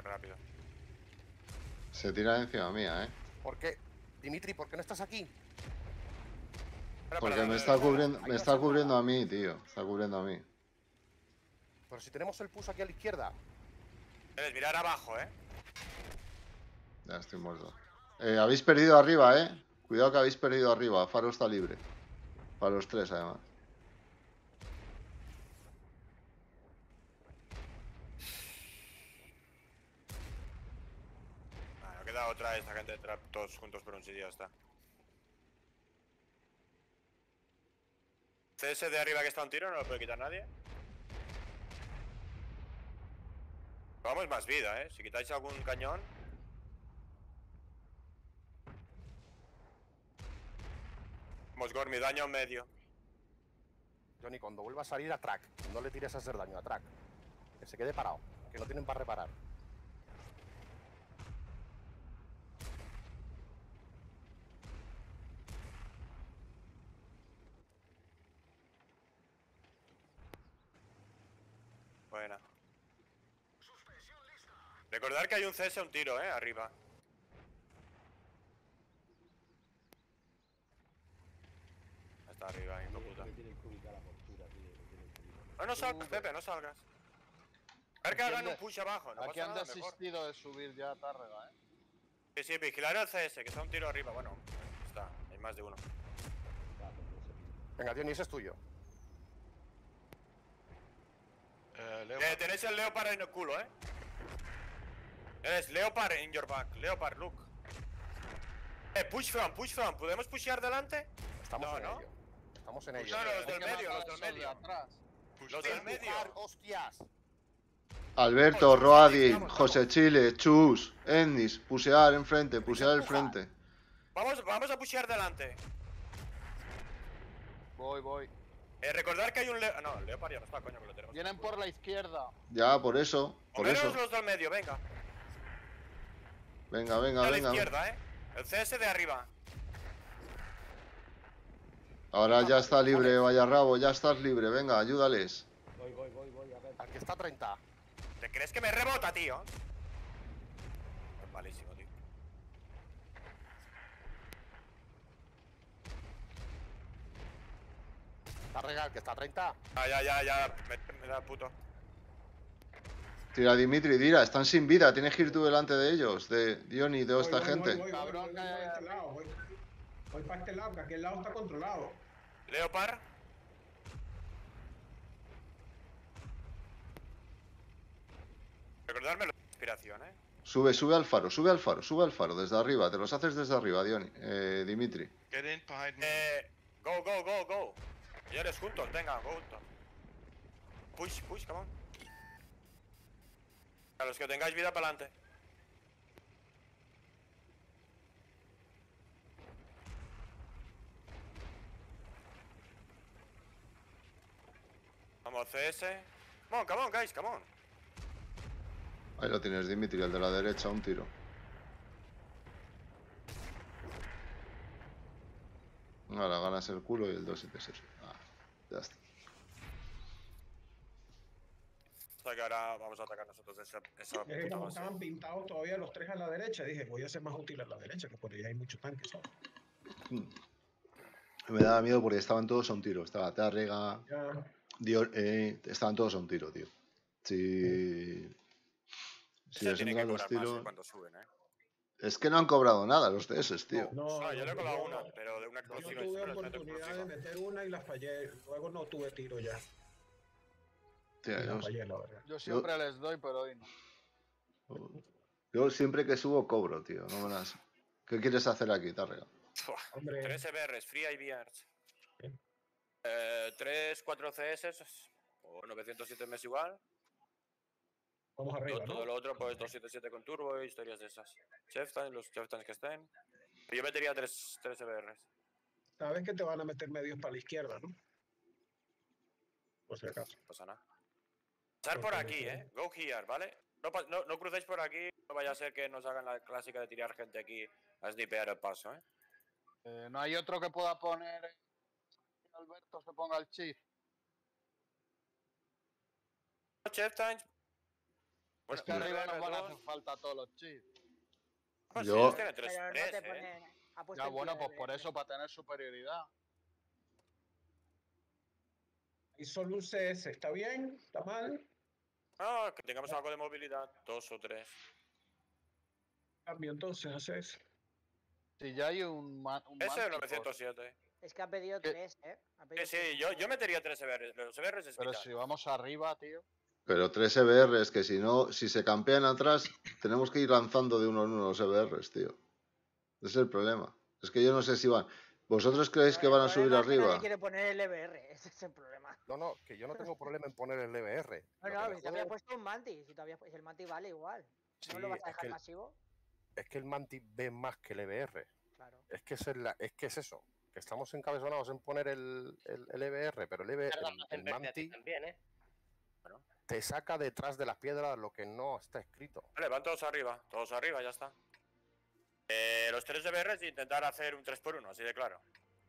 Rápido. Se tira encima mía, eh. ¿Por qué? Dimitri, ¿por qué no estás aquí? Porque me está cubriendo, me está cubriendo a mí, tío. Está cubriendo a mí. Pero si tenemos el push aquí a la izquierda. Debes mirar abajo, ¿eh? Ya estoy muerto. Eh, habéis perdido arriba, eh. Cuidado que habéis perdido arriba. Faro está libre. Para los tres, además. Esta gente entra todos juntos por un sitio ya está. CS de arriba que está un tiro, no lo puede quitar nadie. Vamos más vida, eh. Si quitáis algún cañón. Vamos, Gormi, daño medio. Johnny, cuando vuelva a salir a track, no le tires a hacer daño a track. Que se quede parado, que no tienen para reparar. Buena. Recordar que hay un CS a un tiro, eh, arriba. Está arriba, hijo puta. No, no salgas, Pepe, no salgas. A ver que hagan un push abajo, no Aquí han desistido de subir ya a Tárrega, eh. Sí, sí, vigilar el CS, que está un tiro arriba. Bueno, está, hay más de uno. Venga, ese es tuyo. Eh, Leo, Eh, tenéis el Leopard en el culo, eh. Eres Leopard in your back. Leopard, look. Eh, push from, push from. ¿Podemos pushear delante? Estamos No, en ¿no? ello. Estamos en No, ello. no, los del medio, los del medio. atrás. Los del medio. Hostias. Alberto, Vamos, Roadi, vamos, vamos. José Chile, Chus, Endis. Pusear enfrente, pusear el frente. Vamos, vamos a pushear delante. Voy, voy. Eh, recordar que hay un leo... No, el leopard ya no está, coño, que lo tenemos. Vienen por la izquierda. Ya, por eso, por Moveros eso. los del medio, venga. Venga, venga, a la venga. izquierda, eh. El CS de arriba. Ahora ya está libre, vaya rabo, ya estás libre. Venga, ayúdales. Voy, voy, voy, voy, a ver. Aquí está 30. ¿Te crees que me rebota, tío? Es malísimo, tío. Está regal, que está 30. Ah, ya, ya, ya. Me, me da puto. Tira, Dimitri, tira, están sin vida. Tienes que ir tú delante de ellos, de Diony y de Voy, esta voy, gente. Voy, Cabrón, voy, para este lado, voy, voy para este lado, que aquel lado está controlado. Leopard. Recordarme la inspiración, eh. Sube, sube al faro, sube al faro, sube al faro, desde arriba. Te los haces desde arriba, Diony. Eh, Dimitri. Get in behind me. Eh. Go, go, go, go. Señores, juntos, venga, juntos. Push, push, come on. A los que tengáis vida para adelante. Vamos, CS. Come on, come on, guys, come on. Ahí lo tienes, Dimitri, el de la derecha, un tiro. Ahora ganas el culo y el 276. Está. O sea que ahora vamos a atacar nosotros esa, esa Es que como estaban pintados todavía los tres a la derecha, dije, voy a ser más útil a la derecha, que por ahí hay muchos tanques. ¿sabes? Me daba miedo porque estaban todos a un tiro. Estaba Tarrega, Ya, Dior, eh, estaban todos a un tiro, tío. Si. Si Ese les tiene que los más eh, tiros. cuando suben, eh. Es que no han cobrado nada los DS, tío. no, Ah, yo le he no, colado yo- una, pero de una Yo explosiva tuve express, de oportunidad de meter una y la fallé. Luego no tuve tiro ya. Tía, yo, fallé, la verdad. Yo siempre les doy, pero hoy no. yo siempre que subo cobro, tío. No me las... ¿Qué quieres hacer aquí, Tarrega? Hombre, 3 EBRs, Free. Bien. Eh, 3, 4 CS, o 907 mes igual. Vamos Todo, arriba, todo ¿no? lo otro, pues 277 con turbo y historias de esas. Chef Time, los Chef Times que estén. Yo metería 3, 3 EBRs. Sabes que te van a meter medios para la izquierda, ¿no? Por si acaso. No pasa nada. Pasar por aquí, eh. Go here, ¿vale? No, no, no crucéis por aquí, no vaya a ser que nos hagan la clásica de tirar gente aquí a snipear el paso, eh. Eh, no hay otro que pueda poner. eh, que Alberto se ponga el chip. Chef Times. Es que Bueno, arriba nos van a R2. hacer falta todos los chips. Yo- sí, tiene 3, Pero no 3, te eh. Ya bueno, pues por de- eso, para tener superioridad. Y solo CS, ¿está bien? ¿Está mal? Ah, que tengamos algo de movilidad, dos o tres. Cambio entonces a CS. Si ya hay un, Ese es el Manticore, 907. Es que ha pedido ¿Qué? tres, ¿eh? Ha pedido sí, tres. yo, yo metería tres EBRs. Los EBRs es Pero vital. si vamos arriba, tío. Pero tres EBRs, que si no, si se campean atrás, tenemos que ir lanzando de uno en uno los EBRs, tío. Ese es el problema. Es que yo no sé si van. ¿Vosotros creéis que van a subir es arriba? quiere poner el EBR, ese es el problema. No, no, que yo no tengo problema en poner el EBR. No, no, si te había puesto un mantis, si te había pu- el mantis vale igual. ¿No lo vas a es dejar que el- masivo? es que el Mantis ve más que el EBR. Claro. Es que es, el- es, que es eso. Que estamos encabezonados en poner el, el, el EBR, pero el, EB Tarda el, Mantis también, ¿eh? Te saca detrás de las piedras lo que no está escrito. Vale, van todos arriba. Todos arriba, ya está. Eh, los tres EBRs e intentar hacer un 3x1, así de claro.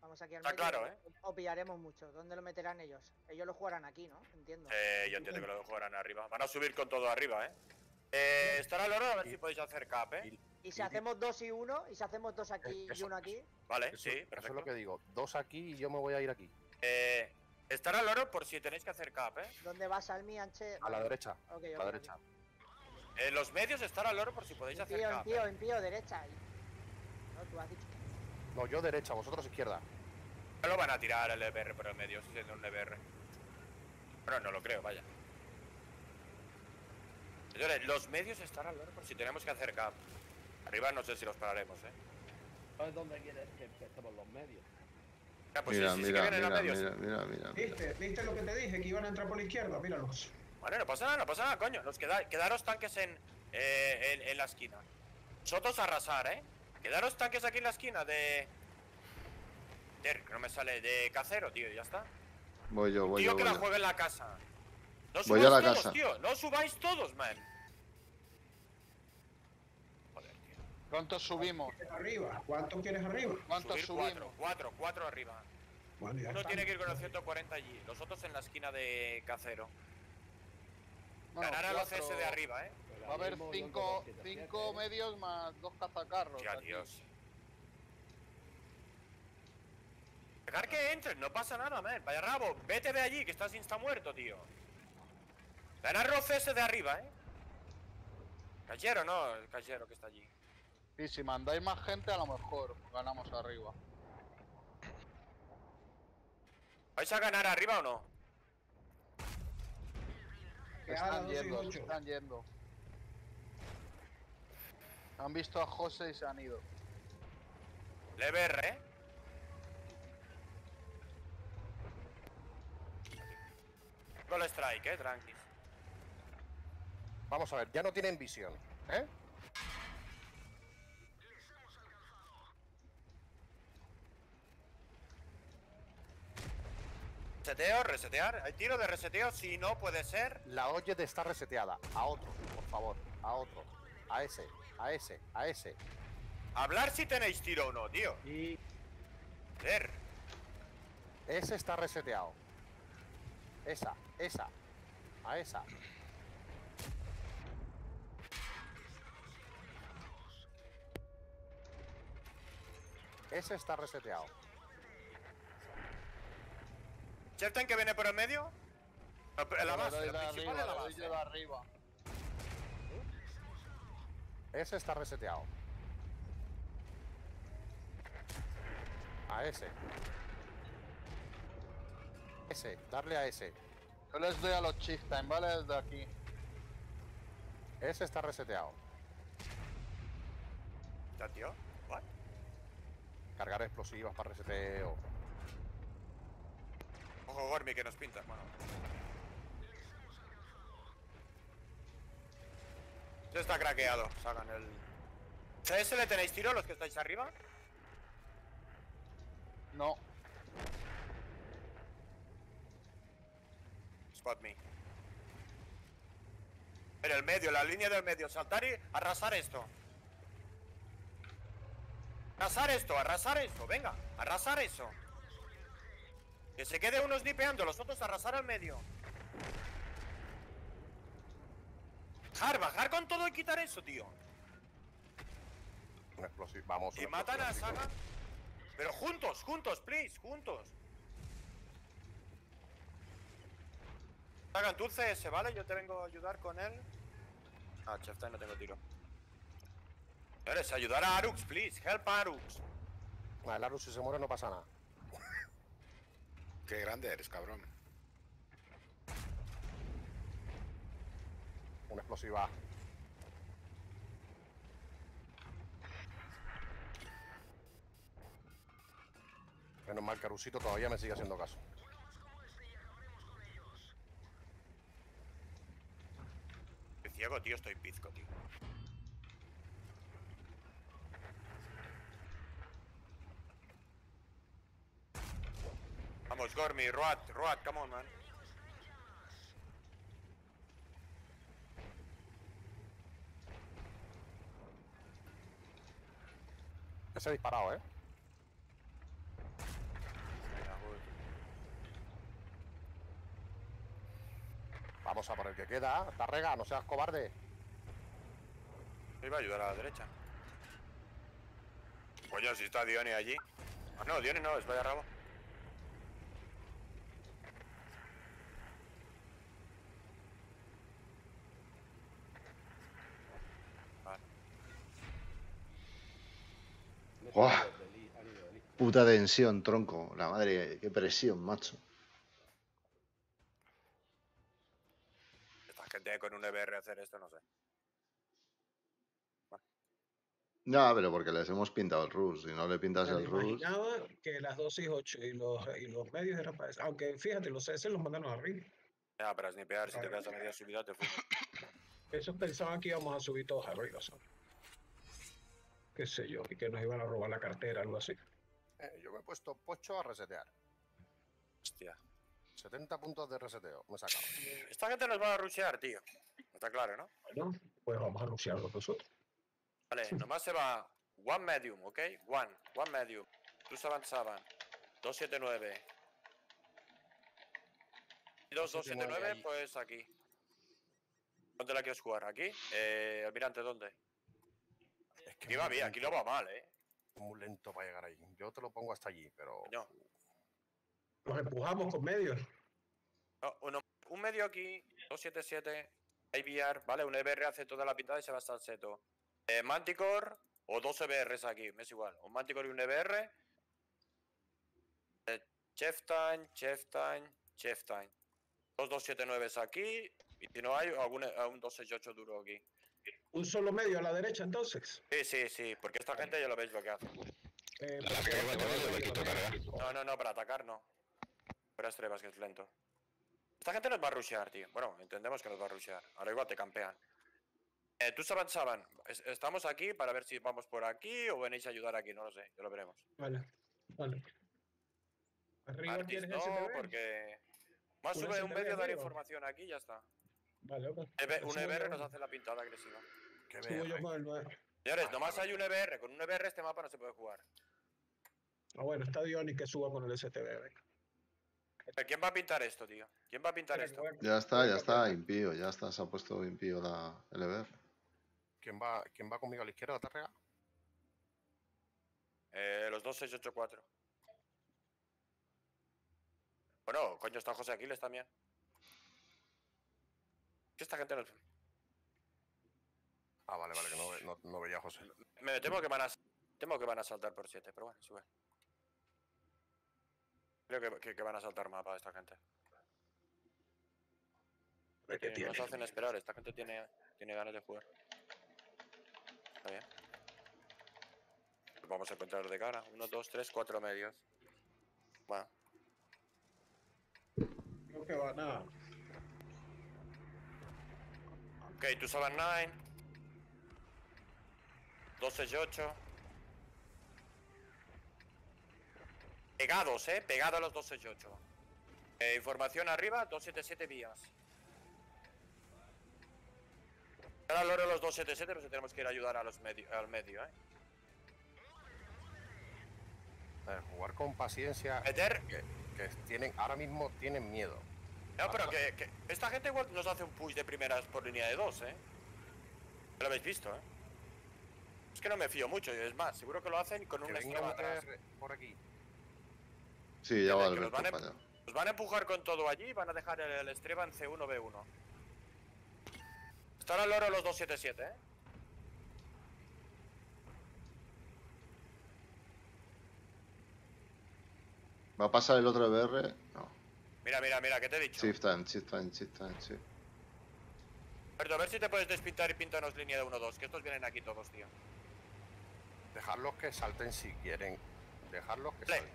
Vamos aquí al Está medio. claro, ¿eh? O pillaremos mucho. ¿Dónde lo meterán ellos? Ellos lo jugarán aquí, ¿no? Entiendo. Eh, yo entiendo que lo jugarán arriba. Van a subir con todo arriba, eh. Eh, estar al oro a ver si podéis hacer cap, eh. Y si hacemos dos y uno, y si hacemos dos aquí y eso- uno aquí, Vale, Eso, sí, eso es perfecto. lo que digo. Dos aquí y yo me voy a ir aquí. Eh, estar al oro por si tenéis que hacer cap, eh. ¿dónde va Salmi, Anche? A la derecha. A la derecha. Eh, los medios estar al oro por si podéis hacer cap. impío, eh. impío, derecha. No, tú has dicho que- No, yo derecha, vosotros izquierda. No lo van a tirar el EBR por el medio, siendo un EBR. Bueno, no lo creo, vaya. Señores, los medios están al oro por si tenemos que hacer cap. Arriba no sé si los pararemos, eh. ¿Sabes dónde quieres que empecemos los medios? Ya, pues Mira, sí, sí, sí que mira, los mira, medios. mira, mira, mira, mira. ¿Viste? ¿Viste lo que te dije? Que iban a entrar por la izquierda, míralos. Vale, no pasa nada, no pasa nada, coño. Nos queda, quedaros tanques en, eh, en, en la esquina. Sotos a arrasar, eh. Quedaros tanques aquí en la esquina de. de- que no me sale, de cacero, tío, y ya está. Voy yo, voy tío yo. que Voy la yo. juegue en la casa. No Voy subáis a la todos, casa. tío. No subáis todos, man. Joder, tío. ¿Cuántos subimos? Arriba. ¿Cuánto quieres arriba? ¿Cuántos Subir subimos? cuatro, cuatro, cuatro arriba. Bueno, ya Uno está. tiene que ir con el 140 allí, los otros en la esquina de Cacero. Bueno, Ganar a los CS de arriba, eh. Va a haber cinco, cinco medios más dos cazacarros. Aquí. Dios. Dejar que entren, no pasa nada, man. Vaya rabo, vete de allí, que estás insta muerto, tío. Ganar los CS de arriba, eh. Callero, no, el callero que está allí. Y si mandáis más gente, a lo mejor ganamos arriba. ¿Vais a ganar arriba o no? Están yendo, están yendo. Han visto a José y se han ido. Leve R, eh. Gol strike, eh, tranqui. Vamos a ver, ya no tienen visión. ¿eh? Reseteo, resetear. Hay tiro de reseteo, si no puede ser. La Oye está reseteada. A otro, por favor. A otro. A ese. A ese. A ese. Hablar si tenéis tiro o no, tío. Y Ver. Ese está reseteado. Esa. Esa. A esa. Ese está reseteado. Cheftain que viene por el medio. La base, doy la de principal es la arriba. Ese está reseteado. A ese. Ese. Darle a ese. Yo les doy a los chieftain, ¿vale? Desde aquí. Ese está reseteado. Ya, tío. What? Cargar explosivas para reseteo. Ojo, Gormi, que nos pinta. Bueno. Ya está craqueado. Sacan el. ¿CS le tenéis tiro los que estáis arriba? No. Spot me. En el medio, la línea del medio. Saltar y arrasar esto. Arrasar esto, arrasar esto. Venga, arrasar eso. Que se quede uno snipeando, los otros arrasar al medio. Bajar, bajar con todo y quitar eso, tío. Un explosivo. Vamos. Y matan a. Saga. Pero juntos, juntos, please, juntos. Sagan tu CS, ¿vale? Yo te vengo a ayudar con él. Ah, Cheftain no tengo tiro. Eres ayudar a Arux, please. Help a Arux. Ah, El Arus si se muere no pasa nada. Qué grande eres, cabrón. Una explosiva. Menos mal que Arusito todavía me sigue haciendo caso. Estoy ciego, tío, estoy pizco, tío. Vamos, Gormi, Roat, Roat, come on, man. Ese disparado, ¿eh? Vamos a por el que queda. Tarrega, no seas cobarde. Iba a ayudar a la derecha. Coño, si está Dione allí. Ah, no, Dione no, es vaya rabo. Buah. Puta tensión, tronco. La madre, qué presión, macho. Esta gente con un EBR hacer esto, no sé. No, pero porque les hemos pintado el Rus. Si no le pintas Me el Rus. imaginaba que las 2 y 8 y los, y los medios eran para eso. Aunque fíjate, los CS los mandaron arriba. Ya, para snipear, si te quedas a media subida, te fumas. Esos pensaban que íbamos a subir todos arriba, ¿sabes? Qué sé yo, y que nos iban a robar la cartera, algo así. Eh, yo me he puesto pocho a resetear. Hostia. 70 puntos de reseteo. Me he sacado. Esta gente nos va a rushear, tío. Está claro, ¿no? Bueno, pues vamos a anunciarlo nosotros. Vale, nomás se va one medium, ¿ok? One, one medium. Tus avanzaban. 279. Y 2, 279, ahí. pues aquí. ¿Dónde la quieres jugar? ¿Aquí? Eh, Almirante, ¿dónde? Que va bien, aquí lo va mal, ¿eh? Muy lento para llegar ahí. Yo te lo pongo hasta allí, pero. Coño. Nos empujamos con medios. No, uno- un medio aquí, 277, IVR, ¿vale? Un EBR hace toda la pintada y se va hasta el seto. Eh, Manticore o dos EBRs aquí, me es igual. Un Manticore y un EBR. Eh, Chef Time, Chef Time, Chef Time. Dos 279 aquí. Y si no hay, algún, un 268 duro aquí. Un solo medio a la derecha, entonces. Sí, sí, sí, porque esta gente ya lo veis lo que hace. Eh, La que va. No, no, no, para atacar no. Para estrebas, que es lento. Esta gente nos va a rushear, tío. Bueno, entendemos que nos va a rushear. Ahora igual te campean. Eh, Tú se avanzaban. Es- Estamos aquí para ver si vamos por aquí o venís a ayudar aquí, no lo sé, ya lo veremos. Vale, vale. Arriba Artis tienes no, porque... Más sube un medio, dar arriba. información aquí y ya está. Vale, ok. EB un EBR yo- nos hace la pintada agresiva. Que Subo yo vea. con el. Señores, nomás hay un EBR. Con un EBR este mapa no se puede jugar. Ah, bueno, está Diony que suba con el venga. Eh, ¿Quién va a pintar esto, tío? ¿Quién va a pintar esto? Ya está, ya está, impío, ya está, se ha puesto impío la LBR. ¿Quién va, ¿Quién va conmigo a la izquierda, Tarrega? Eh, los dos 684. Bueno, coño, está José Aquiles también. Que esta gente no... Ah, vale, vale, que no, ve- no, no veía a José. Me temo que van a... Temo que van a saltar por 7, pero bueno, sube. Creo que, que- que van a saltar mapa esta gente. ¿De qué Que tiene? nos hacen esperar, esta gente tiene, tiene ganas de jugar. Está bien. Vamos a encontrar de cara. Uno, dos, tres, cuatro medios. Bueno, Creo que van a. ok, tú sabes 9. 268. Pegados, eh, pegados a los 268. Eh, información arriba, 277 vías. Ahora loro los 277, pero tenemos que ir a ayudar a los medio, al medio, eh. A ver, jugar con paciencia. Meter. Que, que tienen, ahora mismo tienen miedo. No, pero que, que esta gente igual nos hace un push de primeras por línea de dos, ¿eh? Lo habéis visto, ¿eh? Es que no me fío mucho, y es más, seguro que lo hacen con Que un venga extremo un atrás. EBR por aquí. Sí, ya va Alberto van, a, para allá. nos van a empujar con todo allí y van a dejar el, el Estreba en C1B1. Están al loro los 277, ¿eh? ¿Va a pasar el otro EBR? No. Mira, mira, mira, ¿qué te he dicho? Shift time, shift time, shift time, sí. Alberto, a ver si te puedes despintar y pintarnos línea de 1-2, que estos vienen aquí todos, tío. Dejarlos que salten si quieren. Dejarlos que Vale. salten.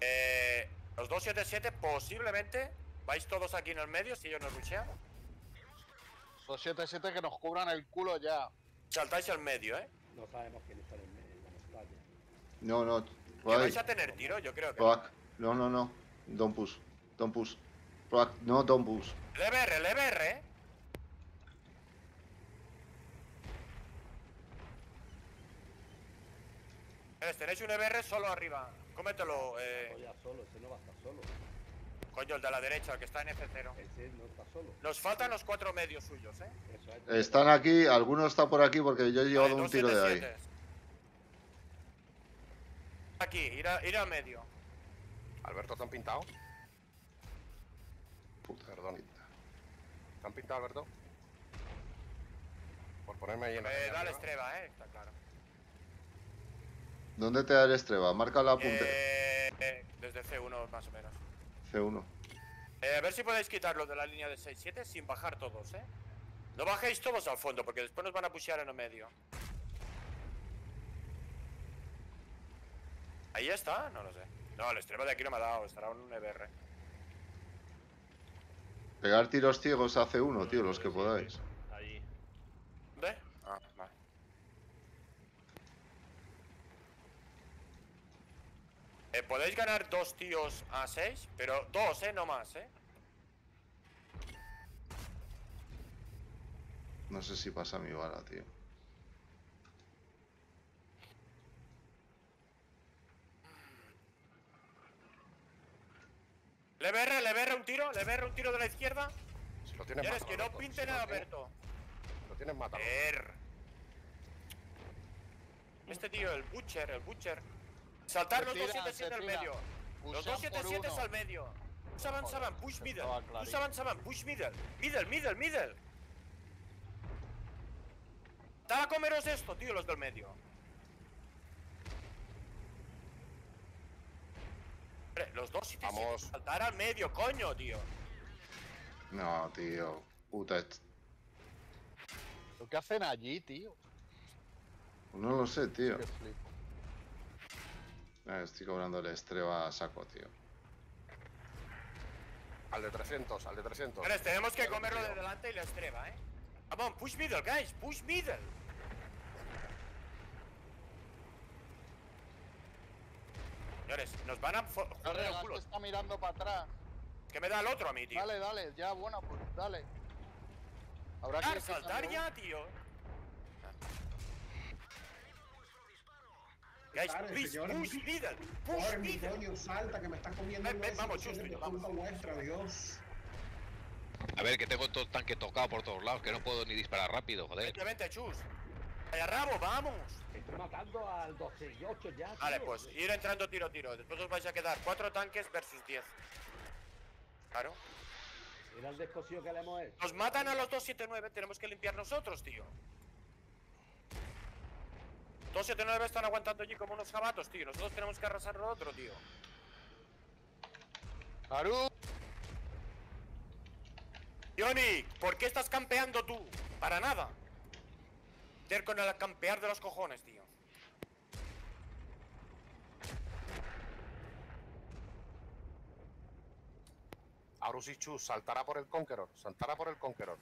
Eh, los 277 posiblemente vais todos aquí en el medio si ellos nos rushean. 277 que nos cubran el culo ya. Saltáis al medio, ¿eh? No sabemos quién está en, la montaña. No, no. Que vais a tener tiro, yo creo que. No, no, no. Don't push. Don't push. No, don't push. El EBR, el EBR, ¿eh? Tenéis un EBR solo arriba. Cómetelo, eh, Oye, solo, ese no va a estar solo. coño, el de la derecha, el que está en F0. Ese no está solo. Nos faltan los cuatro medios suyos, ¿eh? Eso. Están aquí, alguno está por aquí porque yo he llevado Vale, un tiro de ahí. 277. Aquí, ir, a, ir al medio. Alberto, ¿te han pintado? Puta, Perdón. pinta. ¿Te han pintado, Alberto? Por ponerme ahí en la Eh, dale estreba, ¿eh? Está claro. ¿Dónde te da el estreba? Marca la punta. Eh, eh, desde C1 más o menos. C1. Eh, a ver si podéis quitarlo de la línea de 6-7 sin bajar todos, ¿eh? No bajéis todos al fondo porque después nos van a pushear en el medio. Ahí está, no lo sé. No, el extremo de aquí no me ha dado, estará un EBR. Pegar tiros ciegos a C1, tío, los que podáis. Allí. ¿Dónde? Ah, vale. Eh, Podéis ganar dos tíos a seis, pero dos, eh, no más, eh. No sé si pasa mi bala, tío. Le berre, le berre un tiro, le berre un tiro de la izquierda. Si lo tienes ¿Quieres matado, que no pinte si nada, Alberto? Lo tienes matado. Ver. Este tío, el Butcher, el Butcher. Saltar los tiran, 277 al medio. Los Pushar por 277 uno. al medio. Push avanzaban, push middle. Push avanzaban, push middle. Middle, middle, middle. Dale a comeros esto, tío, los del medio. Hombre, los dos Vamos. saltar al medio, coño, tío. No, tío. Puta. ¿Lo que hacen allí, tío? No lo sé, tío. Qué flipo. Eh, Estoy cobrando el estreba a saco, tío. Al de 300, al de 300. Señores, tenemos que comerlo de delante y la estreba, ¿eh? Vamos, push middle, guys, push middle. Señores, nos van a joder el culo. que está mirando para atrás. Que me da el otro a mí, tío. Dale, dale, ya, bueno, pues dale. Habrá Saltar, que saltar ya, tío. Guys, please, push middle, push Corre, mi middle. coño, salta, que me estás comiendo Ven, vamos, vamos. culpa vuestra, Dios. A ver, que tengo todo el tanque tocado por todos lados, que no puedo ni disparar rápido, joder. Vente, vente, chus. Allá rabo, vamos. Estoy matando al 12 y 8 ya. Vale, tío. pues ir entrando tiro, tiro. Después os vais a quedar cuatro tanques versus 10. Claro. Mira el descosido que le hemos hecho. Nos matan a los 279, tenemos que limpiar nosotros, tío. 279 están aguantando allí como unos jabatos, tío. Nosotros tenemos que arrasar lo otro, tío. Haru, Ionic, ¿por qué estás campeando tú? Para nada. Con el campear de los cojones, tío. Arusichus saltará por el Conqueror. Saltará por el Conqueror.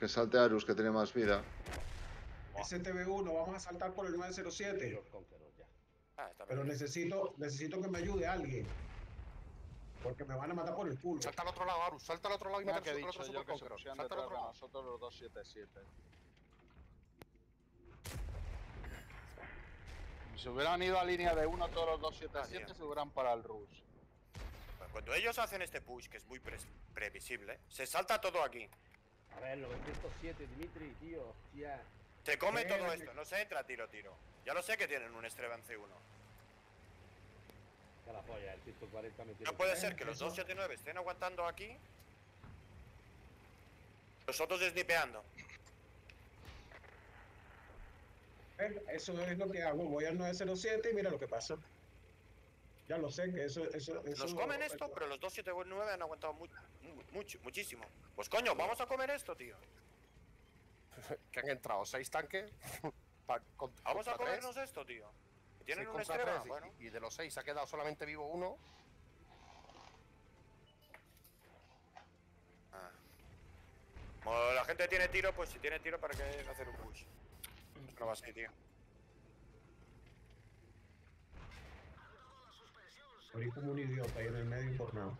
Que salte Arus, que tiene más vida. STV1, vamos a saltar por el 907. Los Conquerors ya. Ah, Pero necesito, necesito que me ayude alguien. Porque me van a matar por el culo. Salta al otro lado, Arus. Salta al otro lado y he el otro Salta al otro lado. nosotros los 277. Si hubieran ido a línea de uno todos los 277, Ah, se hubieran para el Rus. Cuando ellos hacen este push, que es muy pre- previsible, se salta todo aquí. A ver, 907, Dimitri, tío. Hostia. Se come todo esto, no se entra tiro, tiro. Ya lo sé que tienen un Estreba en C1. Que la polla, el 140 me tiene No puede que- ser que los eso- 279 estén aguantando aquí. Los otros snipeando. Eh, Eso es lo que hago. Voy al 907 y mira lo que pasa. Ya lo sé, que eso... eso, eso Nos comen esto, pero los 279 han aguantado mu- mu- mucho, muchísimo. Pues coño, vamos a comer esto, tío. Que han entrado seis tanques. pa- con- Vamos a tres, comernos esto, tío. Tienen un Estreba, y- bueno. Y de los seis ha quedado solamente vivo uno. Ah. Como la gente tiene tiro, pues si tiene tiro, ¿para qué hacer un push? No va así, tío. Morí como un idiota ahí en el medio por nada.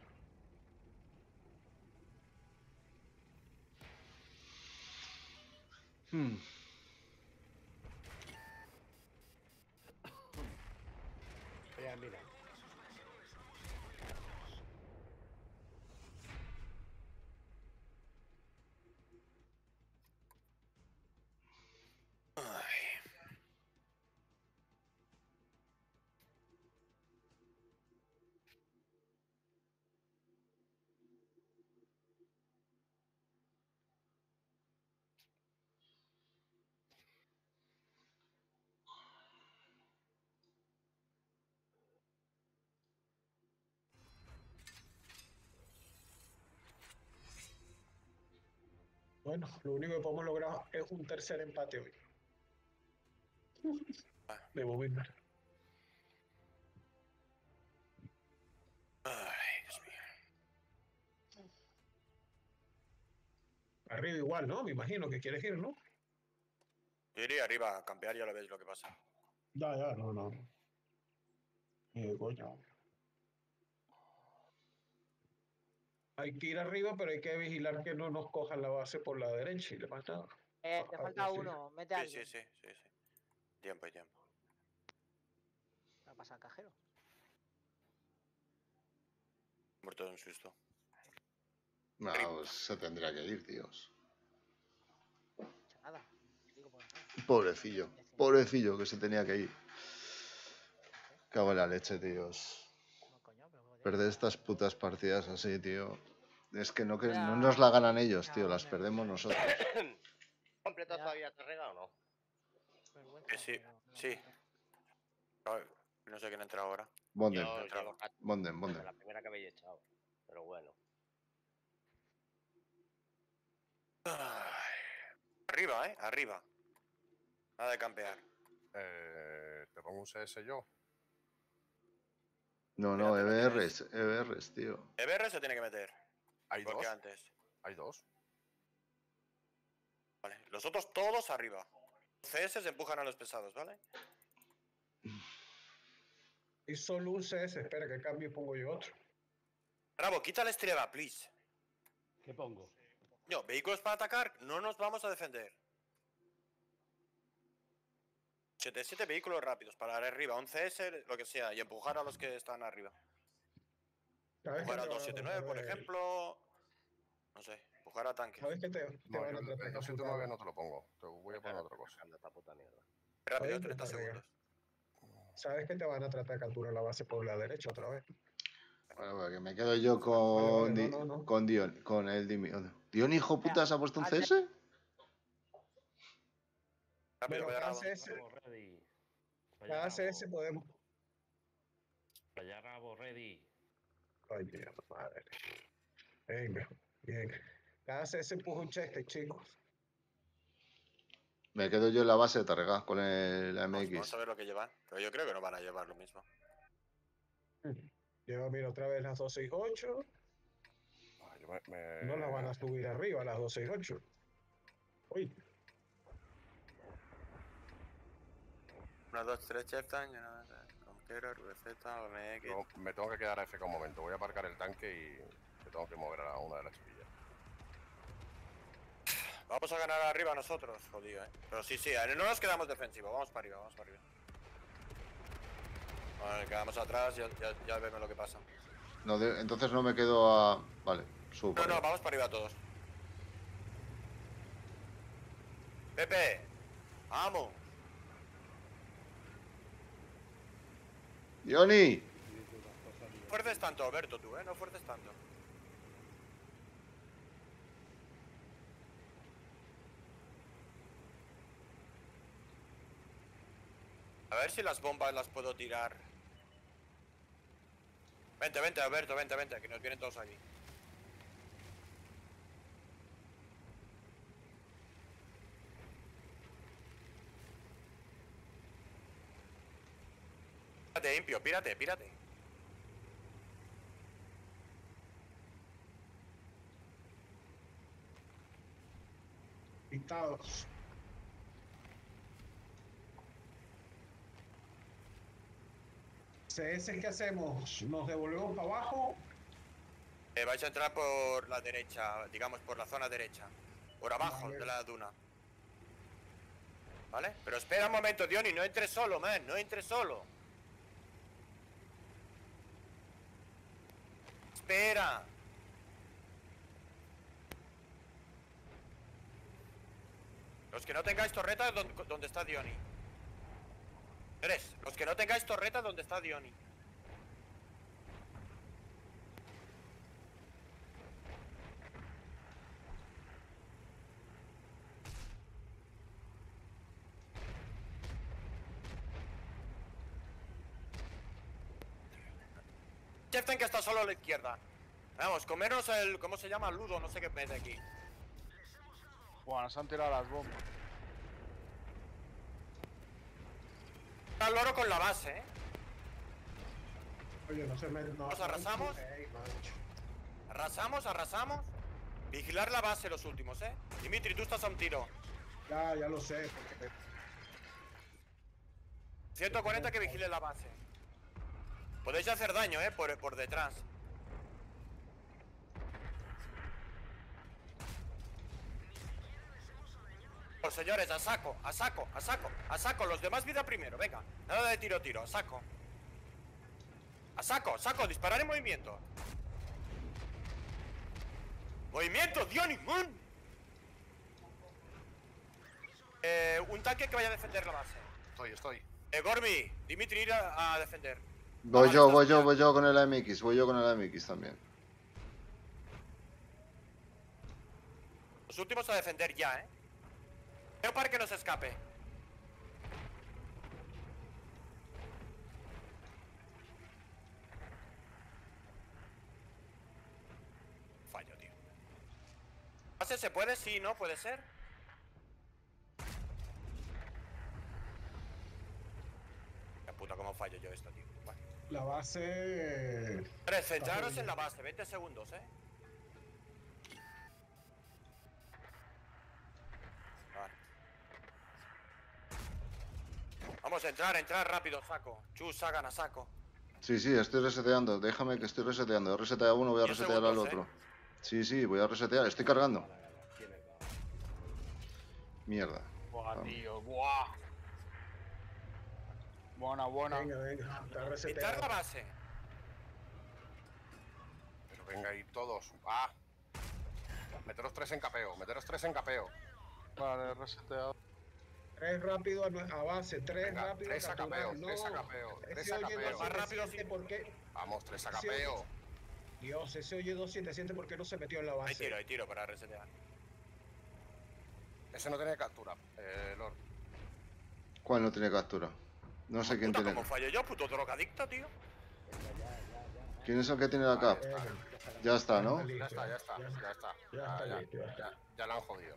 Hmm. Mira, mira. Bueno, lo único que podemos lograr es un tercer empate hoy. De momento. Ay, Dios mío. Arriba igual, ¿no? Me imagino que quieres ir, ¿no? Iría arriba a campear, ya lo veis lo que pasa. Ya, ya, no, no. Ni de coña. Hay que ir arriba, pero hay que vigilar que no nos cojan la base por la derecha y le nada. Eh, te falta uno, mete a Sí, sí, sí, sí, sí. Tiempo, tiempo. ¿Qué ha pasado, cajero? Muerto de un susto. No, pues se tendría que ir, tíos. Nada. Digo, pues nada. Pobrecillo. Pobrecillo que se tenía que ir. Cago en la leche, tíos. Perder estas putas partidas así, tío. Es que no, que no nos la ganan ellos, tío. Las perdemos nosotros. ¿Completo todavía te rega o no? Sí, sí. No sé quién entra ahora. Bonden. Yo Bonden, Bonden. La primera que habéis echado. Pero bueno. Arriba, eh, arriba. Nada de campear. Eh, te pongo un CS yo. No, no, EBRs, EBRs, tío. EBR se tiene que meter. Hay dos. antes. Hay dos. Vale. Los otros todos arriba. CS se empujan a los pesados, ¿vale? Y solo un CS, espera que cambie y pongo yo otro. Bravo, quita la estrella, please. ¿Qué pongo? No, vehículos para atacar, no nos vamos a defender. 77 vehículos rápidos para arriba, un CS, lo que sea, y empujar a los que están arriba. ¿Sabes Empujar al te van a 279, por ejemplo. No sé, empujar a tanques. ¿Sabes que te, te No, van yo a 209 capturar? no te lo pongo. Te voy a poner otra cosa. Rápido, Ahí 30 te pega. segundos. ¿Sabes que te van a tratar de capturar la base por la derecha otra vez? Bueno, porque me quedo yo con, no, no, no. con Dion, con el Dimi. ¿Dion, hijo puta, se ha puesto un CS? Rápido, Bueno, vaya cada Rabo. CS, Rabo ready. Vaya cada Rabo. CS podemos... Vaya Rabo ready. Ay, mi madre. Venga, bien. Cada CS empuja un cheste, chicos. Me quedo yo en la base de Tarrega con el MX. vamos a ver lo que llevan. Pero yo creo que no van a llevar lo mismo. Lleva, mira, otra vez las 268. Ah, yo me- me- No las van a subir arriba, las 268. Uy, 1, 2, 3, Cheftan, Conqueror, VZ, OMX. yo me tengo que quedar a FK un momento. Voy a aparcar el tanque y me tengo que mover a una de las chiquillas. Vamos a ganar arriba nosotros, jodido, eh. Pero sí, sí, no nos quedamos defensivos, vamos para arriba, vamos para arriba. Vale, quedamos atrás, ya, ya, ya vemos lo que pasa. No, de- entonces no me quedo a. Vale, subo. No, no, vamos para arriba todos. Pepe, vamos. No fuerces tanto, Alberto, tú, eh, no fuerces tanto. A ver si las bombas las puedo tirar. Vente, vente, Alberto, vente, vente, que nos vienen todos aquí. Pírate, impio, pírate, pírate. pintados. CS, ¿qué hacemos? ¿Nos devolvemos para abajo? Eh, vais a entrar por la derecha, digamos por la zona derecha. Por abajo de la duna. ¿Vale? Pero espera un momento, Diony, no entres solo, man, no entres solo. Espera. Los que no tengáis torreta, donde está Diony. Tres, los que no tengáis torreta, donde está Diony. Cheftain que está solo a la izquierda. Vamos, comernos el. ¿Cómo se llama? Ludo, no sé qué mete aquí. Bueno, se han tirado las bombas. Está el loro con la base, eh. Oye, no se me... No, ¿Nos arrasamos? Macho. Arrasamos, arrasamos. Vigilar la base los últimos, eh. Dimitri, tú estás a un tiro. Ya, ya lo sé. porque- 140 que vigile la base. Podéis hacer daño, eh, por, por detrás. Pues señores, a saco, a saco, a saco, a saco. Los demás vida primero, venga. Nada de tiro, tiro, a saco. A saco, saco, disparar en movimiento. ¡Movimiento, Dios ningún! Eh, un tanque que vaya a defender la base. Estoy, estoy. Eh, Gormi, Dimitri ir a defender. Voy yo, voy yo, voy yo con el AMX, voy yo con el AMX también. Los últimos a defender ya, ¿eh? Veo para que no se escape. Fallo, tío. ¿Base se puede? Sí, ¿no? ¿Puede ser? Qué puta, cómo fallo yo esto, tío. La base. Tres, centraros en la base, 20 segundos, ¿eh? Vale. Vamos a entrar, entrar rápido, saco. Chus, hagan a saco. Sí, sí, estoy reseteando. Déjame que estoy reseteando. He reseteado uno, voy a resetear al otro. Sí, sí, voy a resetear. Estoy cargando. Mierda. Buah, Vamos. tío, buah. Buena, buena. Venga, venga. Está la base. Pero venga ahí todos. ¡Ah! Meteros tres en capeo, meteros tres en capeo. Vale, reseteado. Tres rápido a, base, tres Venga, rápido tres a capeo, No, tres a capeo, tres a capeo. Más rápido, 277, sí. ¿por qué? Vamos, tres a capeo. Dios, ese oye 277, ¿por qué no se metió en la Hay base? tiro, hay tiro para resetear. Ese no tiene captura, eh, Lord. ¿Cuál no tiene captura? No sé quién Puta, tiene. ¿cómo fallo yo, puto drogadicto, tío? ¿Quién es el que tiene la cap? Venga, Ya está, ¿no? Ya está, ya está, ya está. Ya Ya, está ya, ya, ya la han jodido.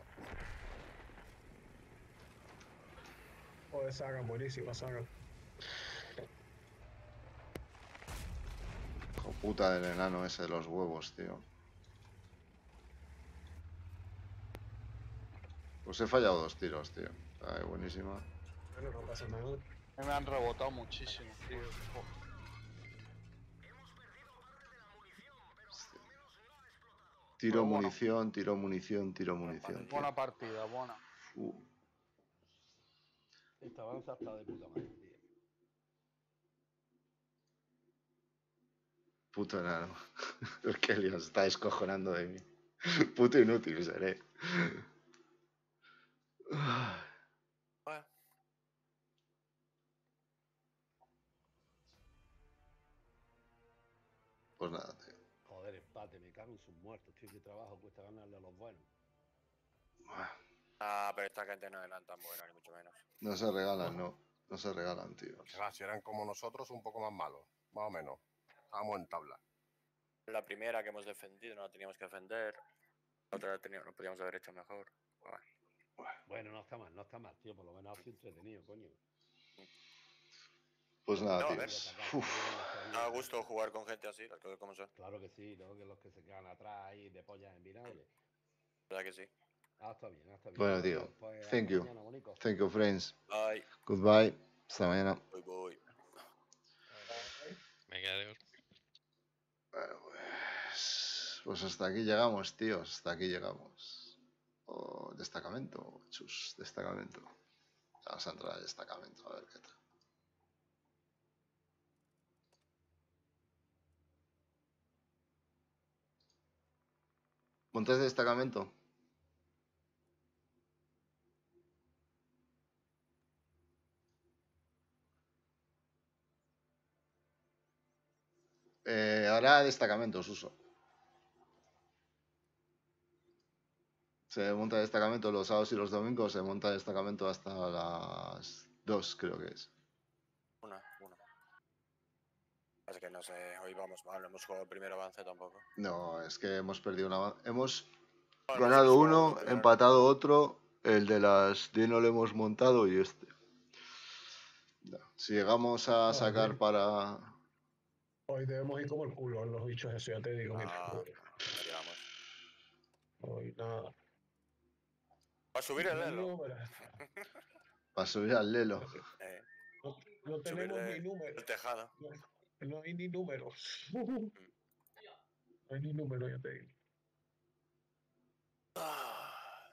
Joder, saga, buenísima saga. Hijo puta del enano ese de los huevos, tío. Pues he fallado dos tiros, tío. Ay, buenísima. Bueno, no pasa nada. Me han rebotado muchísimo, tío. Tiro Pero bueno. munición, tiro munición, tiro munición. tío. Buena partida, buena. Uh, Esta avanza está de puta madre, tío. puto enano. El Kelly se está descojonando de mí. Puto inútil seré. Pues nada, tío. Joder, empate, me cago en sus muertos, tío. Qué trabajo cuesta ganarle a los buenos. Ah, pero esta gente no eran tan buena, ni mucho menos. No se regalan, no. No se regalan, tío. Si eran como nosotros, un poco más malos. Más o menos. Estábamos en tabla. La primera que hemos defendido no la teníamos que defender. La otra la teníamos, lo podíamos haber hecho mejor. Bueno, Bueno, no está mal, no está mal, tío. Por lo menos ha sido entretenido, coño. Pues nada, No, a tío. ver. Uf, da gusto jugar con gente así, las cosas como son. Claro que sí, ¿no? Que los que se quedan atrás ahí de pollas en vinagre. ¿Verdad que sí? Ah, está bien, ah, está bien. Bueno, tío. Pues, Thank you. mañana. Thank you, friends. Bye. Goodbye. Hasta mañana. Voy, voy. Me quedé. Bueno, pues, pues hasta aquí llegamos, tíos. Hasta aquí llegamos. Oh, destacamento, chus, destacamento. Vamos a entrar al destacamento, a ver qué tal. ¿Montes de destacamento? Eh, ahora destacamentos uso. Se monta destacamento los sábados y los domingos, se monta destacamento hasta las 2, creo que es. Una, una. Así que no sé, hoy vamos mal, no hemos jugado el primer avance tampoco. No, es que hemos perdido una. Hemos Bueno, ganado hemos jugado uno, empatado otro, el de las 10 no lo hemos montado y este. No, Si llegamos a sacar para. Hoy debemos ir como el culo a los bichos, eso ya te digo. mira. Ah, no. Hoy nada. Va a subir el elo. Número. para subir al Lelo. Eh, No, no tenemos ni número. el tejado. No, hay ni números. no hay ni número, ya te digo. Ah,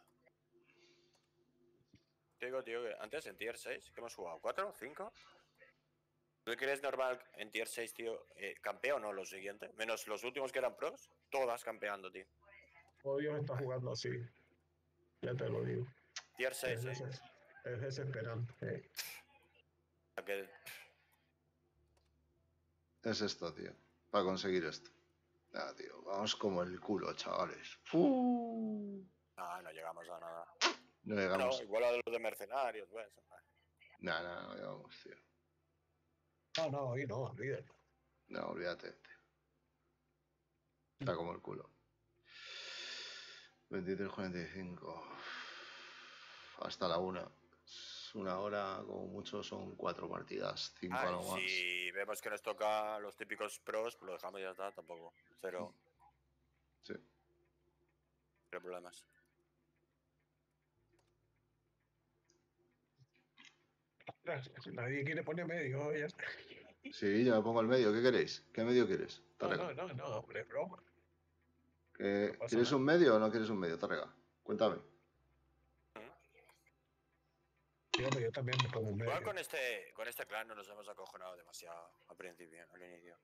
te digo, tío, que antes en tier 6, que hemos jugado? ¿4? ¿5? ¿Tú crees normal en tier 6, tío? Eh, ¿Campea o no lo siguiente? Menos los últimos que eran pros, todas campeando, tío. Odio está jugando así. Ya te lo digo. Tier 6, Es, eh. es desesperante. eh. Que- es esto, tío. Para conseguir esto. Ah, tío, vamos como el culo, chavales. Uh. No, llegamos a nada. No llegamos. No, igual a los de mercenarios. Pues. No, no, no llegamos, tío. No, no, hoy no, olvídate. No, olvídate, tío. Está como el culo. 23.45. Hasta la 1 una hora, como mucho son cuatro partidas, cinco algo más. Si vemos que nos toca los típicos pros, pues lo dejamos ya está, tampoco. Cero. Sí. Cero problemas. Nadie quiere poner medio. Ya. Sí, yo me pongo el medio. ¿Qué queréis? ¿Qué medio quieres? No, no, no, no, hombre, broma. ¿Quieres un medio o no quieres un medio, Tarrega? Cuéntame. Yo también me pongo un medio. Igual con este, con este clan no nos hemos acojonado demasiado al principio, al inicio.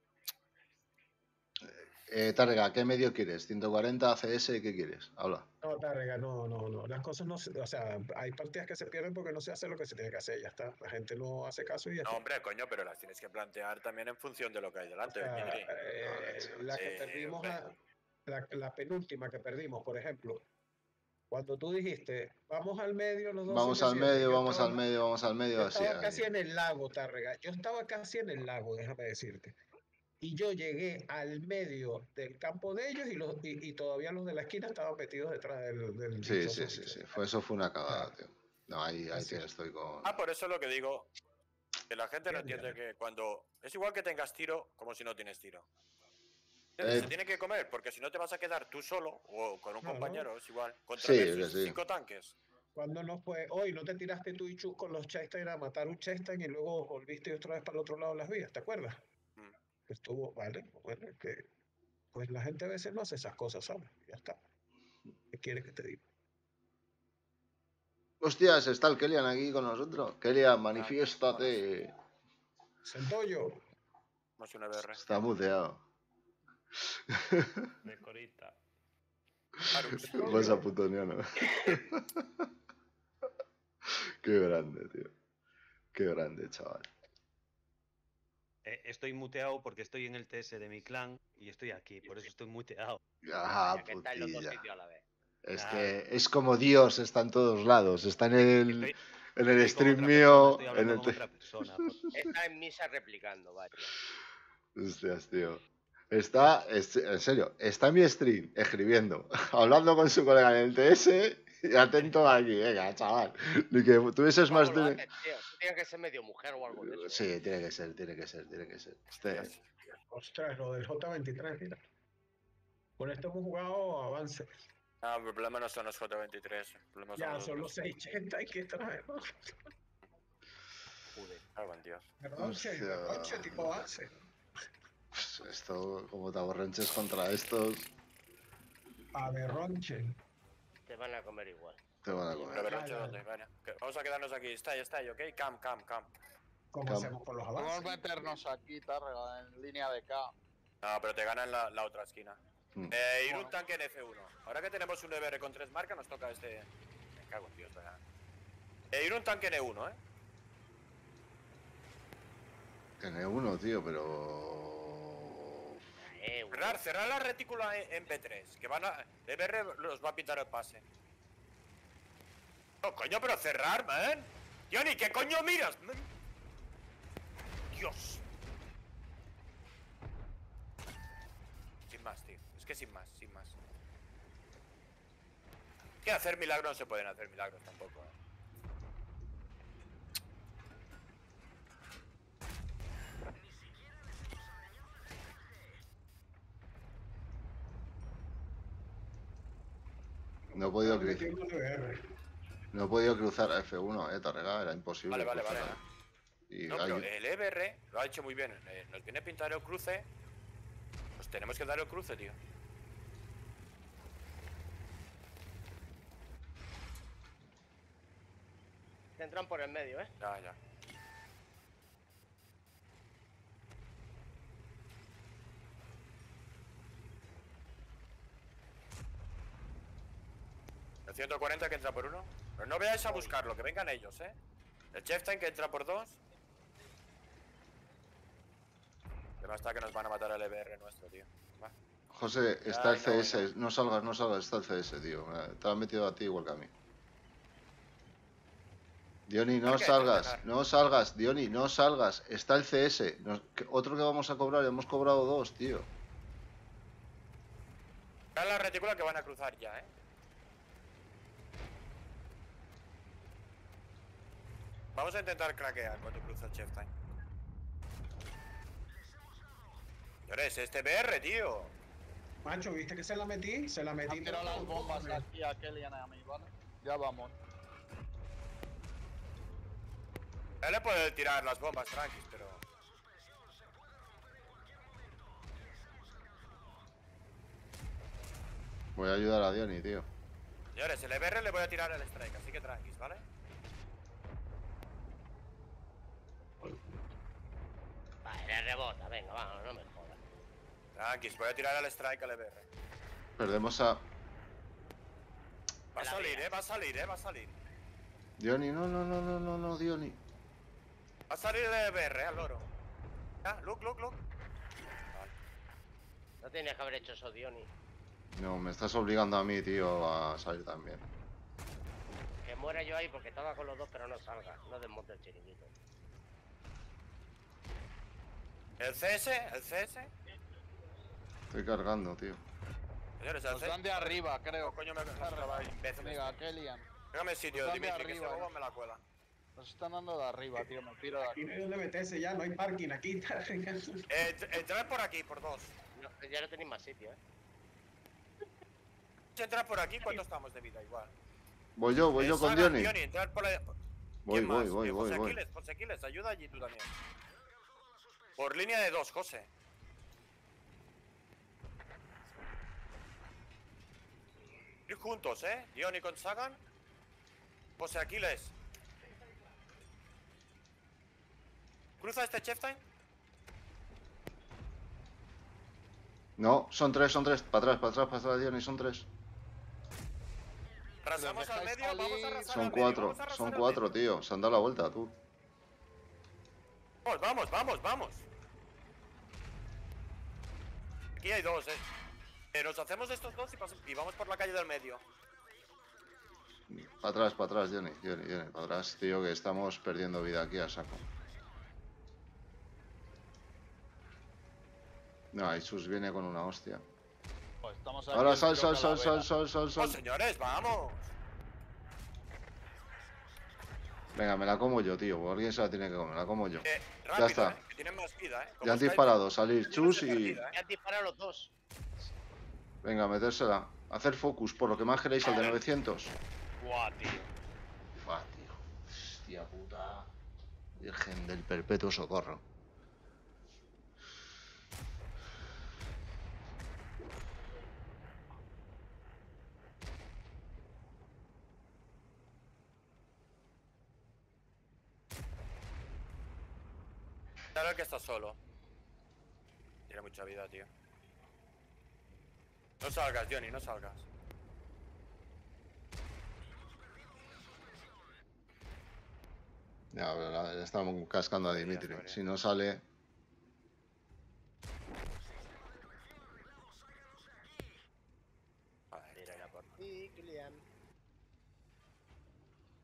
Eh, Tarrega, ¿qué medio quieres? ¿140 CS? ¿Qué quieres? Habla. No, Tarrega, no, no, no. Las cosas no se. O sea, hay partidas que se pierden porque no se hace lo que se tiene que hacer, ya está. La gente no hace caso y ya No, está. hombre, coño, pero las tienes que plantear también en función de lo que hay O delante. sea, eh, la que Sí, perdimos, hombre. a- la, la penúltima que perdimos, por ejemplo, cuando tú dijiste, vamos al medio, los dos. Vamos al 107", medio, yo vamos al estaba- medio, vamos al medio. Yo Así, estaba ahí. casi en el lago, Tárrega. Yo estaba casi en el lago, déjame decirte. Y yo llegué al medio del campo de ellos y, los, y, y todavía los de la esquina estaban metidos detrás del. del Sí, sí, sí, sí. Fue, eso fue una cagada, tío. No, ahí, ahí es. estoy con. Ah, por eso lo que digo. Que la gente no entiende que cuando. Es igual que tengas tiro como si no tienes tiro. Eh, Se tiene que comer, porque si no te vas a quedar tú solo o con un compañero, es igual. Contra Sí, sí. cinco tanques. Cuando no fue, hoy no te tiraste tú y Chus con los Chastain a matar un Chastain y luego volviste otra vez para el otro lado de las vías, ¿te acuerdas? Mm. Que estuvo, vale, bueno, es que pues la gente a veces no hace esas cosas, ¿sabes? Ya está. ¿Qué quieres que te diga? Hostias, está el Kelian aquí con nosotros. Kelian, manifiéstate. Centollo, Más una BR. Está muteado. De corita. Arus. Vas a putoniano. Qué grande, tío. Qué grande, chaval. Eh, estoy muteado porque estoy en el TS de mi clan y estoy aquí, por eso estoy muteado. Ah, Ya que está en los dos putilla. sitios a la vez. Es Claro. que es como Dios, está en todos lados. Está en el, Estoy- en el stream otra mío. persona, estoy En hablando el con te- otra persona. Está en misa replicando, vaya. Hostias, tío. Está, es- en serio, está en mi stream escribiendo, hablando con su colega en el TS y atento aquí, venga, chaval. Ni que tuvieses más Tienes que ser medio mujer o algo de eso. ¿eh? Sí, tiene que ser, tiene que ser, tiene que ser. Este, ostras, lo del J23, mira. Con esto hemos jugado avance. Ah, el problema no son los J23. El problema Ya, son son los los 680 hay que traer, ¿no? Joder, cago en Dios. Derroche, Hostia. derroche tipo avance. Pues, esto, como te aborrenches contra estos, A derroche. Te van a comer igual. te van a comer. Vale. que- Vamos a quedarnos aquí. Está, ya está, ¿ok? Cam, cam, cam. ¿Cómo Cam. hacemos con los Podemos avances? meternos aquí, Tarrega, en línea de K. No, pero te ganan la, la otra esquina. Mm. Eh, ir un tanque en F1. Ahora que tenemos un EBR con tres marcas, nos toca este. Me cago en Dios, ya. Eh, ir un tanque en E1, ¿eh? Tiene uno, tío, pero... Eh. Cerrar, cerrar la retícula en, en B3. Que van a. EBR los va a pintar el pase. No, coño, pero cerrar, man. Johnny, ¿qué coño miras? Dios. Sin más, tío. Es que sin más, sin más. Que hacer milagros no se pueden hacer milagros tampoco. ¿eh? No he podido, Ah, cru- metiendo el VR. no he podido cruzar a F1, eh, Tarrega, era imposible. Vale, vale, vale. cruzar. Y No, hay- pero el EBR lo ha hecho muy bien. Eh, nos viene a pintar el cruce. Pues tenemos que dar el cruce, tío. Entran por el medio, ¿eh? Ya, ya. El 140 que entra por uno. Pero no veáis a buscarlo, que vengan ellos, ¿eh? El Cheftain que entra por dos. Además está que nos van a matar el EBR nuestro, tío. Va. José, está el CS. No salgas, no salgas, está el CS, tío. Eh, Te has metido a ti igual que a mí. Diony, no salgas, no salgas, Diony, no salgas. Está el CS. Nos- que- otro que vamos a cobrar, hemos cobrado dos, tío. Está la retícula que van a cruzar ya, ¿eh? Vamos a intentar craquear cuando cruza el Cheftain. Señores, este BR, tío. Macho, ¿viste que se la metí? Se la metí. Han tirado las bombas aquí a Kellyan y a mí, ¿vale? Ya vamos. Él le puede tirar las bombas tranquis, pero. Voy a ayudar a Diony, tío. Señores, el EBR le voy a tirar el strike, así que tranquis, ¿vale? Vale, le rebota, venga, vamos, no me jodas. Tranquis, voy a tirar el strike al EBR. Perdemos a. Va a salir, eh, va a salir, eh, va a salir. Diony, no, no, no, no, no, no, Diony. Va a salir el EBR, al loro. Ya, look, look, look. No tenías que haber hecho eso, Diony. No, me estás obligando a mí, tío, a salir también. Que muera yo ahí porque estaba con los dos, pero no salga. No desmonte el chiringuito. El CS, el CS. Estoy cargando, tío. Señores, el Nos CS. dan de arriba, creo. coño me imbécil. Mira, Kellyan. Déjame sitio, dan de Dimitri, que arriba, bobo eh. me la cuela. Nos están dando de arriba, tío. Me tiro de Aquí aquí. no meterse ya, no hay parking aquí. está- Eh, ent- entrar por aquí, por dos. No, ya no tenéis más sitio, ¿eh? Si entrar por aquí, ¿cuánto estamos de vida? Igual. Voy yo, voy Eh, yo con Diony. Diony, entrar por la... Voy, ¿Quién voy, más? voy, Eh, voy, José voy. Aquiles, José Aquiles, ayuda allí tú también. Por línea de dos, José. Ir juntos, ¿eh? Diony con Sagan. José Aquiles. ¿Cruza este Cheftime? No, son tres, son tres. Para atrás, para atrás, para atrás, Diony, son tres. Arrasamos al medio, vamos a arrasar Son al medio, cuatro, vamos a arrasar son al cuatro, medio. tío. Se han dado la vuelta, tú. Vamos, vamos, vamos, vamos. Aquí hay dos, eh. Eh, nos hacemos de estos dos y, y vamos por la calle del medio. Para atrás, para atrás, Diony, Diony, Diony, para atrás, tío, que estamos perdiendo vida aquí a saco. No, Isus viene con una hostia. Pues estamos Ahora sal, sal, sal, sal, sal, sal, ¡Oh, sal. señores, vamos! Venga, me la como yo, tío. porque Alguien se la tiene que comer, me la como yo. Eh, rápido, está. eh, que tienen más vida, eh. Ya han estáis- disparado, salir chus y. partida, eh. Ya han disparado los dos. Venga, metérsela. Hacer focus, por lo que más queréis al de 900. Buah, tío. Buah, tío. Hostia puta. Virgen del perpetuo socorro. Claro que está solo. Tiene mucha vida, tío. No salgas, Johnny, no salgas. Ya, pero la- le estamos cascando a Dimitri. Si no sale. Ya por ti, Kilian.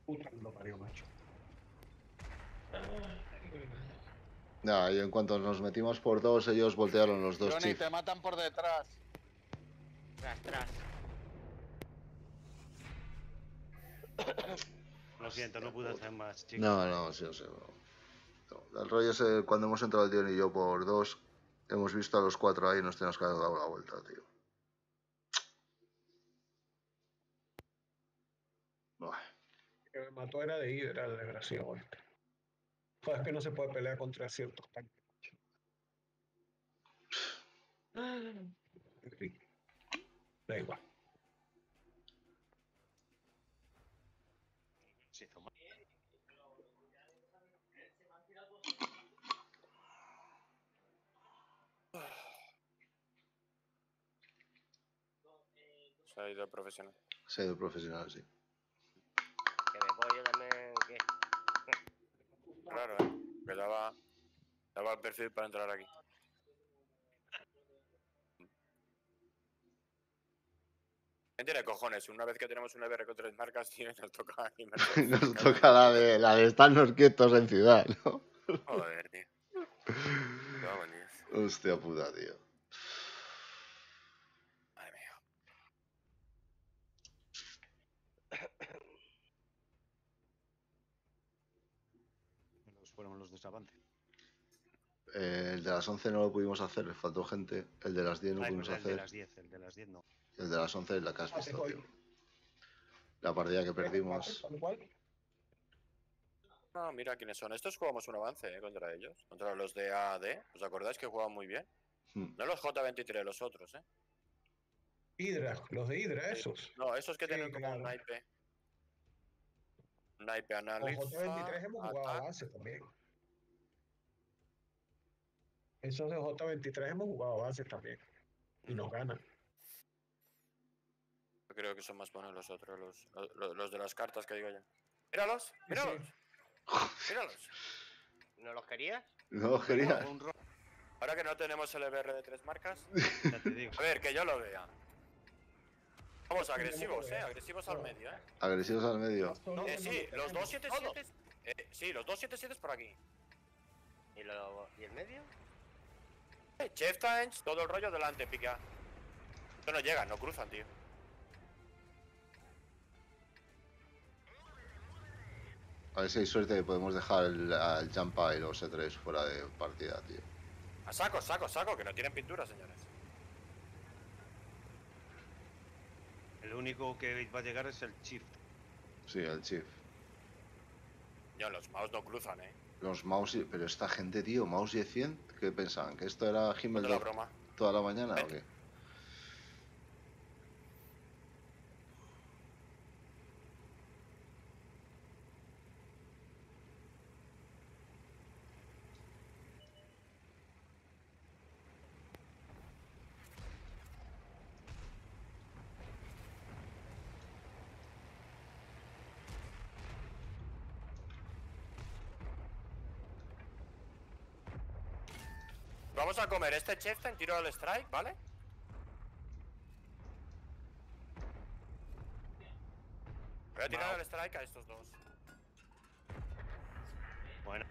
Puta que lo parió, macho. Ya, y en cuanto nos metimos por dos, ellos voltearon los dos Johnny, te matan por detrás. Tras, tras. Lo siento, no pude hacer más, chicos. No, no, sí, sí. no. El rollo es eh, cuando hemos entrado el Dion y yo por dos, hemos visto a los cuatro ahí y nos tenemos que haber dado la vuelta, tío. Buah. El que me mató era de Hydra, el desgraciado este. Joder, es que no se puede pelear contra ciertos tanques. En fin. Da igual. Se ha ido profesional. Se ha ido profesional, sí. Que me voy yo también. Claro, ¿eh? Que daba, daba el perfil para entrar aquí. ¿Quién tiene cojones? Una vez que tenemos una BR con tres marcas, tío, nos toca Nos toca la de, la de estarnos quietos en ciudad, ¿no? Joder, tío. Hostia puta, tío. Madre mía. Los fueron los desavante. Eh, el de las 11 no lo pudimos hacer, le faltó gente. El de las 10 no Ah, pudimos el de hacer. las 10, el de las 10 no. El de las 11 es la que has Ah, visto, tío. La partida que perdimos. No, mira quiénes son. Estos jugamos un avance eh, contra ellos. Contra los de AD. ¿Os acordáis que jugaban muy bien? Hmm. No los J23, los otros, ¿eh? Hydra, los de Hydra, esos. No, esos que Sí, tienen como un claro. naipe. Naipe Con analiza. J23 hemos jugado base también. Esos de J23 hemos jugado base también. Y nos ganan. Yo creo que son más buenos los otros, los, los, los de las cartas que digo yo. Míralos, Sí, míralos, míralos. ¿No los querías? No, quería. Un ro- Ahora que no tenemos el EBR de tres marcas. Ya te digo. A ver, que yo lo vea. Vamos, agresivos, eh, agresivos al medio, eh. Agresivos al medio. Eh, sí, los tenemos. 277. Eh, sí, los 277 por aquí. ¿Y, lo, ¿Y el medio? Eh, Chef Times, todo el rollo delante, pica. No, no llegan, no cruzan, tío. A ver si hay suerte que podemos dejar el, al Jampa y los E3 fuera de partida, tío. A saco, saco, saco, que no tienen pintura, señores. El único que va a llegar es el Chief. Sí, el Chief. Yo, los mouse no cruzan, eh. Los mouse, y- pero esta gente, tío, mouse y 100, ¿qué pensaban? ¿Que esto era broma. toda la mañana o qué? Vamos a comer este chef en tiro al strike, ¿vale? Voy a tirar al strike a estos dos. Bueno,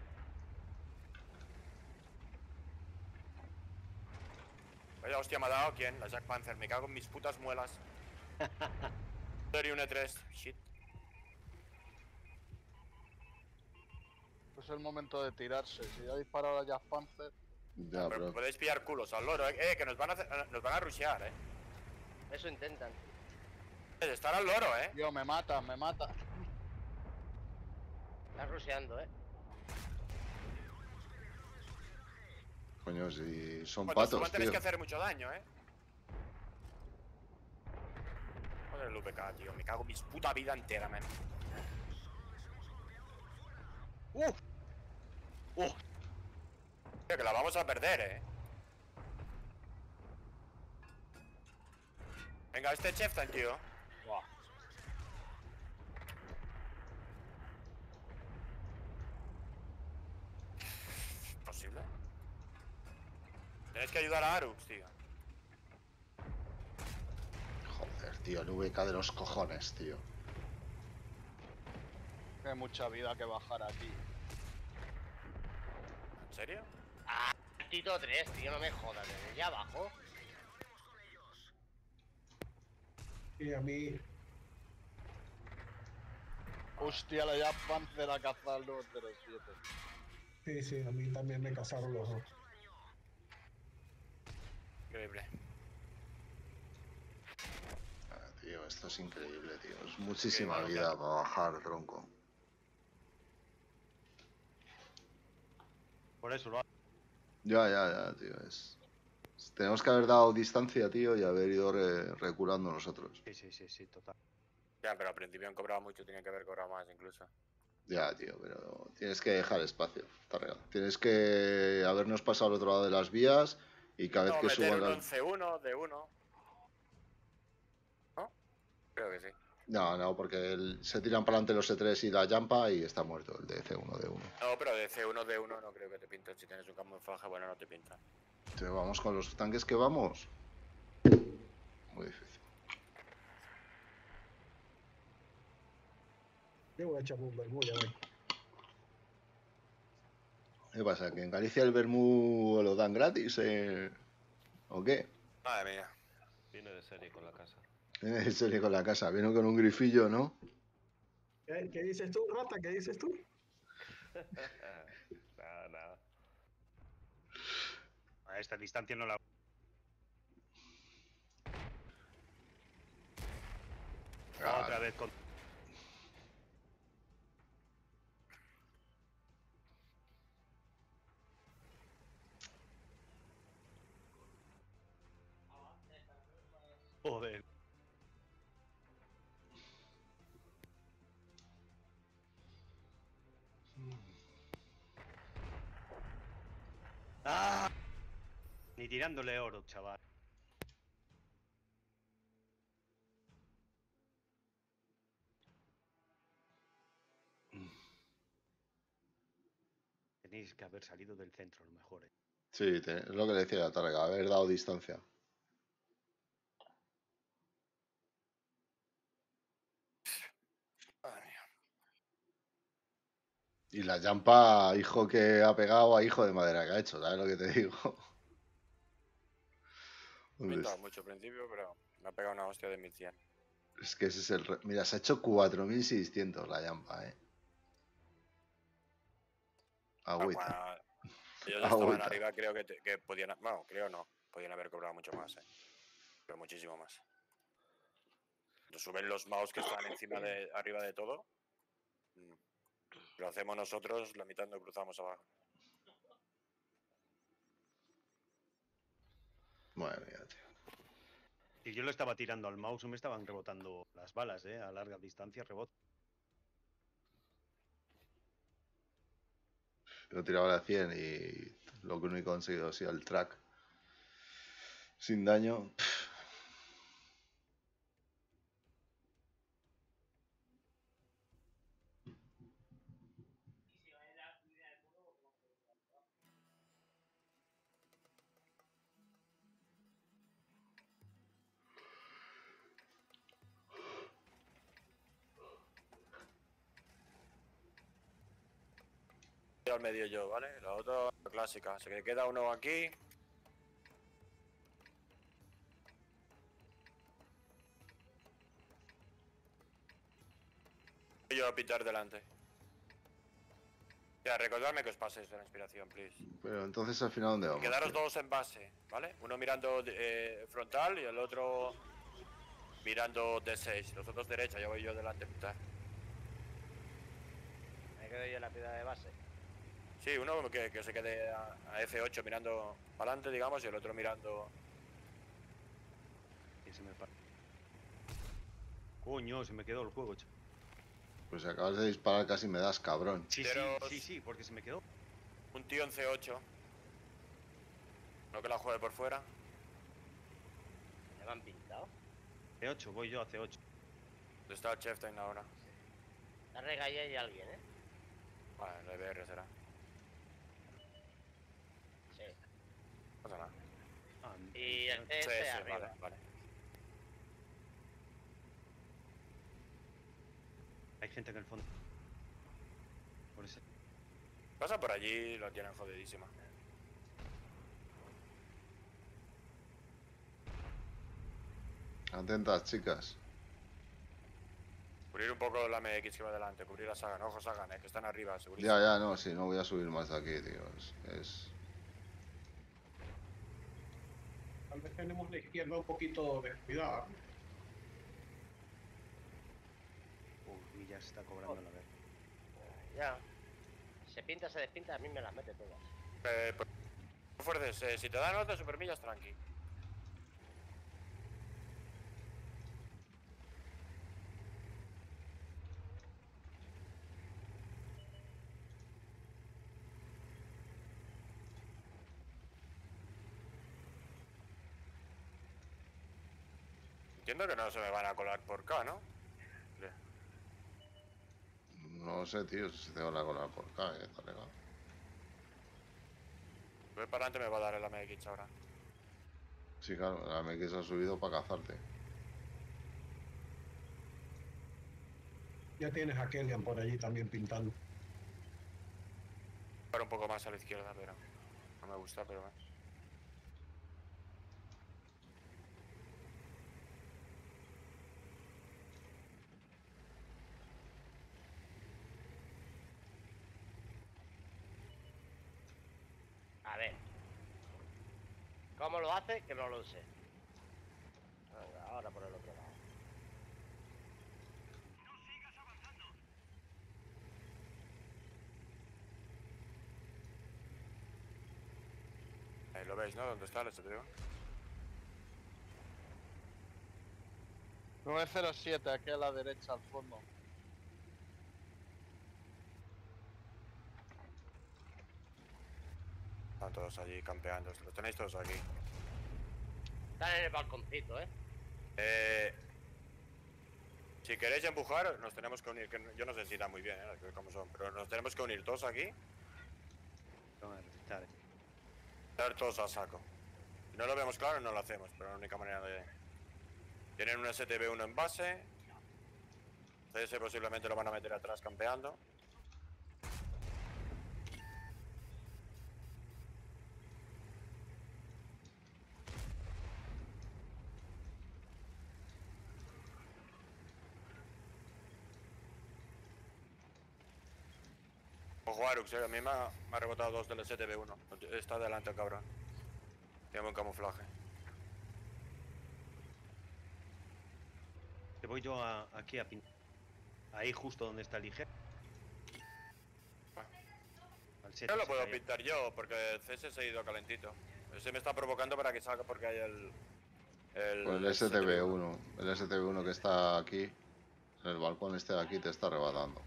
Vaya hostia me ha dado quién, la Jack Panther, me cago en mis putas muelas. Sería un E3, shit. Es el momento de tirarse. Si ya ha disparado a Jazz Panther, Ya, Pero pero podéis pillar culos al loro, eh, eh, que nos van a hacer- nos van a rushear, eh. Eso intentan. Eh, Estar al loro, eh. tío, me mata, me mata. Estás ruseando, ¿eh? coño, si son Cuando patos, tenéis tío. que hacer mucho daño, eh. Joder el VK, tío, me cago en mis puta vida entera, man. ¡Uf! ¡Uf! Tío, que la vamos a perder, eh. Venga, este chef, tío. Buah. ¿Posible? Tenéis que ayudar a Arux, tío. Joder, tío, el VK de los cojones, tío. Que hay mucha vida que bajar aquí. ¿En serio? Ah, Tito 3, tío, no me jodas. Desde allá abajo. Y a mí, Hostia, la Jazz Panther ha cazado al 907. sí, sí, a mí también me cazaron los dos. Increíble. Ah, tío, esto es increíble, tío. Es muchísima bueno, vida para bajar, tronco. Por eso lo ha- Ya, ya, ya, tío. Es... Tenemos que haber dado distancia, tío, y haber ido re- reculando nosotros. Sí, sí, sí, sí, total. Ya, pero al principio han cobrado mucho, tenían que haber cobrado más incluso. Ya, tío, pero tienes que dejar espacio. Está real. Tienes que habernos pasado al otro lado de las vías y cada vez que meter suban un las... 11-1 de 1. ¿No? No, no, porque el- se tiran para adelante los E3 y la Jampa y está muerto el de C1 de 1. No, pero de C1 de 1 no creo que te pinten. Si tienes un camuflaje, bueno, no te pintan. Entonces, vamos con los tanques que vamos. Muy difícil. Yo voy a echarme un vermú, ya. ¿Qué pasa? ¿Que en Galicia el vermú lo dan gratis? eh? ¿O qué? Madre mía. Viene de serie con la casa. En serie con la casa. Viene con un grifillo, ¿no? ¿Qué, qué dices tú, rata? ¿Qué dices tú? nada, nada. A esta distancia no la. Otra vez con. Tirándole oro, chaval. Tenéis que haber salido del centro, a lo mejor. ¿eh? Sí, es lo que le decía a Targa, haber dado distancia. Y la Jampa, hijo que ha pegado a hijo de madera que ha hecho, ¿sabes lo que te digo? Me pintaba mucho al principio, pero me ha pegado una hostia de 1100. Es que ese es el... re- Mira, se ha hecho 4.600 la Jampa, ¿eh? Agüita. Cuando ellos Ah, estaban arriba, creo que, te- que podían. Bueno, creo no. Podían haber cobrado mucho más, eh. Pero muchísimo más. Cuando suben los mouse que están encima de. arriba de todo. mm, Lo hacemos nosotros, la mitad nos cruzamos abajo. Madre mía, tío. Si yo lo estaba tirando al mouse, me estaban rebotando las balas, ¿eh? A larga distancia rebota. Yo tiraba la 100 y lo que único he conseguido ha sido el track. Sin daño. Clásica. Se que queda uno aquí. Voy yo a pitar delante. Ya, recordadme que os paséis de la inspiración, please. Pero entonces al final, ¿dónde vamos? Quedaros tío? dos en base, ¿vale? Uno mirando eh, frontal y el otro mirando D6. Los otros derecha, ya voy yo delante a pitar. Me quedo yo en la piedra de base. Sí, uno que, que se quede a, a F8 mirando para adelante, digamos, y el otro mirando. Y se me Coño, se me quedó el juego, chaval. Pues acabas de disparar casi me das, cabrón. Sí, Pero- sí, sí, sí, porque se me quedó. Un tío en C8. No que la juegue por fuera. ¿Me han pintado? C8, voy yo a C8. ¿Dónde está el Cheftain ahora? La regallé hay alguien, ¿eh? Vale, el EBR será. Sí. No pasa nada. Ah, Y el CS sí, arriba. vale, vale. hay gente en el fondo. Por eso. Pasa por allí, lo tienen jodidísima. Atentas, chicas. Cubrir un poco la MX que va delante, cubrir a Sagan. Ojo, Sagan, eh, que están arriba, segurísimo. Ya, ya, no, sí, no voy a subir más de aquí, tío. Es... es- Tal vez tenemos la izquierda un poquito descuidada. Uy, y ya se está cobrando la vez. Ya. Se pinta, se despinta, a mí me las mete todas. Eh, por- no fuerces, eh, si te dan otras supermillas, tranqui. Entiendo que no se me van a colar por acá, ¿no? No sé, tío, si se van a colar por acá, eh, está legal. Voy para adelante, me va a dar el AMX ahora. Sí, claro, el AMX ha subido para cazarte. Ya tienes a Kellyan por allí también pintando. Para un poco más a la izquierda, pero no me gusta, pero más. ¿Cómo lo hace? Que no lo sé. Venga, ahora por el otro lado. Ahí lo veis, ¿no? ¿Dónde está el STV? 907, aquí a la derecha, al fondo. Todos allí campeando. Los tenéis todos aquí. Están en el balconcito, ¿eh? Eh, si queréis empujar, nos tenemos que unir. Que yo no sé si irá muy bien, ¿eh? cómo son, pero nos tenemos que unir todos aquí. Toma, todos a saco. Si no lo vemos claro, no lo hacemos, pero la única manera de. Tienen un STB1 en base. CS posiblemente lo van a meter atrás campeando. Ojo Arux, eh, a mí me ha, me ha rebotado dos del STB1. Está adelante el cabrón. Tiene un camuflaje. Te voy yo a- aquí a pintar. Ahí justo donde está el IG. No lo puedo pintar yo, porque el CS se ha ido calentito. Ese me está provocando para que salga porque hay el... El, Pues el STV1, el STV1 que está aquí, en el balcón este de aquí, te está arrebatando.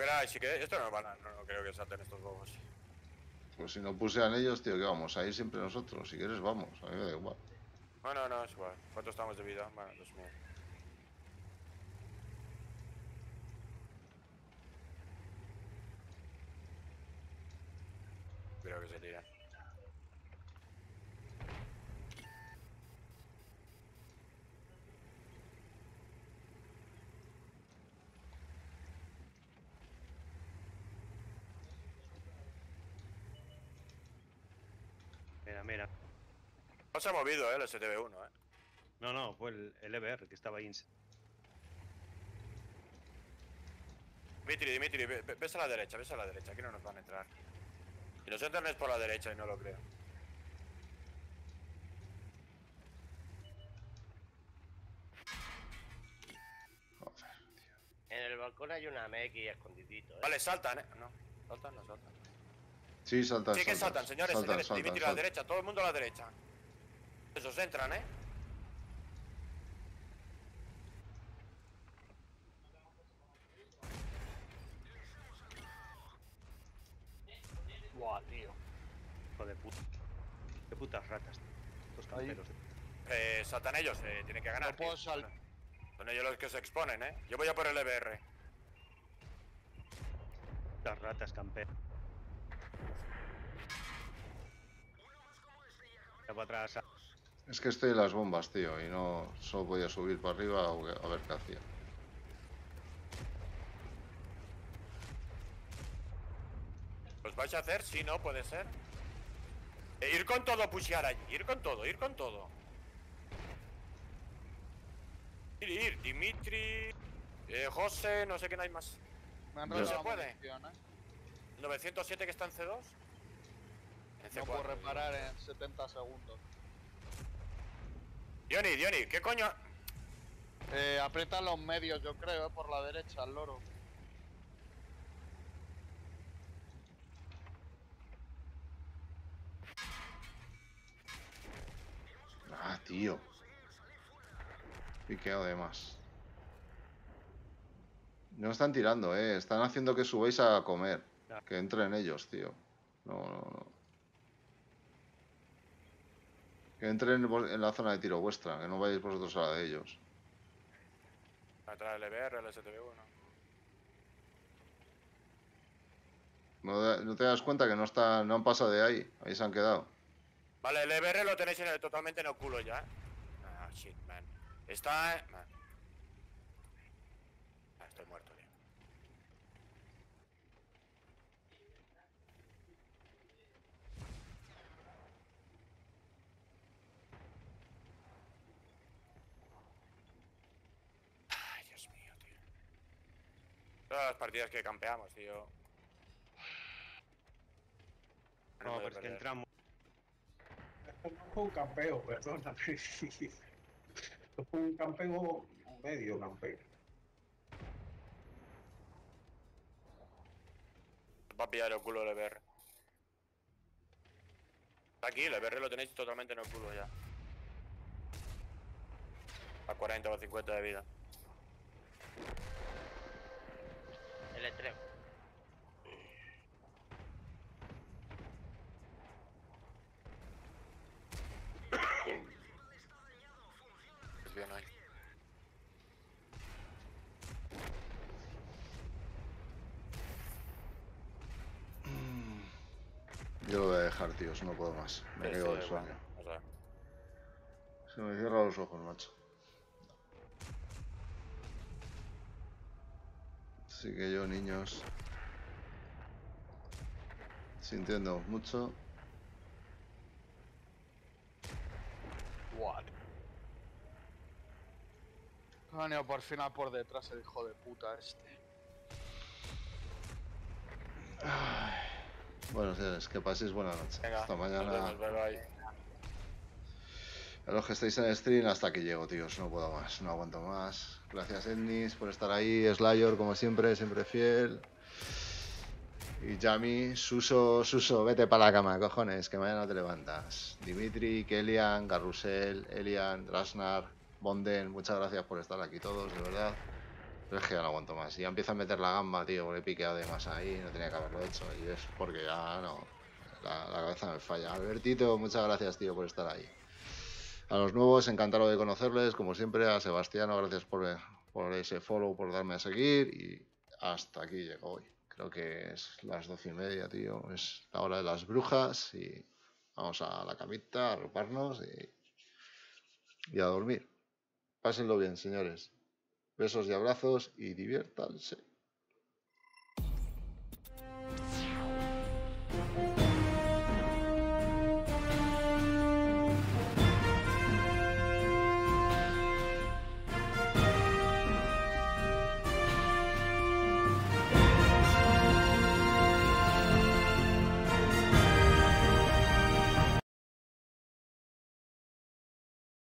No queráis, si que esto no van a, no, no creo que salten estos bobos. Pues si no pusean ellos, tío, que vamos a ir siempre nosotros. Si quieres, vamos, a mí me da igual. No, no, no, es igual. ¿Cuánto estamos de vida? Bueno, 2000. Creo que se tira. Mira, mira. No se ha movido, eh, el STV1, eh. No, no, fue el, el EBR que estaba ahí. en- Dimitri, Dimitri, ve- ve- ves a la derecha, ves a la derecha, aquí no nos van a entrar. Si nos entran es por la derecha y no lo creo. En el balcón hay una MX escondidito, ¿eh? Vale, saltan, eh. No, saltan, no saltan. Sí, saltan, Sí que saltan, señores, saltan, señores. saltan, Dimitri a la derecha, todo el mundo a la derecha. Esos entran, eh. Buah, tío. Hijo de puta. Qué putas ratas. Estos Ahí. camperos. Eh, saltan ellos, eh, tienen que ganar. No puedo tío. sal- Son ellos los que se exponen, eh. Yo voy a por el EBR. Las ratas camperas. Para atrás. a- Es que estoy en las bombas, tío, y no solo podía subir para arriba a ver qué hacía. ¿Los vais a hacer? Sí, no, puede ser. Eh, ir con todo, pushear allí. Ir con todo, ir con todo. Ir, ir. Dimitri, eh, José, no sé quién hay más. Me han ¿No se puede? munición, ¿eh? 907 que está en C2. No C4. puedo reparar en 70 segundos. Diony, Diony, ¿qué coño? Eh, aprieta los medios, yo creo, ¿eh? por la derecha, el loro. Ah, tío. Piqueo de más. No están tirando, eh. Están haciendo que subáis a comer. Que entren ellos, tío. No, no, no. Que entren en la zona de tiro vuestra, que no vayáis vosotros a la de ellos. Atrás el EBR, el STV1. No, te das cuenta que no, está, no han pasado de ahí, ahí se han quedado. Vale, el EBR lo tenéis en el- totalmente en el culo ya. Ah, shit, man. Está... eh, man. Ah, estoy muerto, tío. Ay, Dios mío, tío. Todas las partidas que campeamos, tío. No, puedo pero es que entramos. No un campeo, perdóname. Esto fue un campeo medio campeo. Va a pillar el culo el EBR. Está aquí, el EBR lo tenéis totalmente en el culo ya. A 40 o 50 de vida. El extremo. Es bien ahí. Yo lo voy a dejar, tíos, no puedo más. Me quedo sí, de sueño. o sea, Se me cierran los ojos, macho. Así que yo, niños, sintiendo mucho. What? Ha venido por final por detrás el hijo de puta este. Bueno, señores, que paséis buena noche. Venga, Hasta nos mañana. vemos, bye bye. Los que estáis en el stream, hasta aquí llego, tíos. No puedo más, no aguanto más. Gracias, Ennis, por estar ahí. Slayer, como siempre, siempre fiel. Y Yami, Suso, Suso, vete para la cama, cojones, que mañana te levantas. Dimitri, Kelian, Garrusel, Elian, Drasnar, Bonden, muchas gracias por estar aquí todos, de verdad. Pero es que ya no aguanto más. Ya empieza a meter la gamba, tío, porque he piqueado de más ahí, no tenía que haberlo hecho. Y es porque ya no. La cabeza me falla. Albertito, muchas gracias, tío, por estar ahí. A los nuevos, encantado de conocerles, como siempre. A Sebastiano, gracias por, por ese follow, por darme a seguir. Y hasta aquí llego hoy. Creo que es las doce y media, tío. Es la hora de las brujas. Y vamos a la camita, a roparnos y, y a dormir. Pásenlo bien, señores. Besos y abrazos y diviértanse.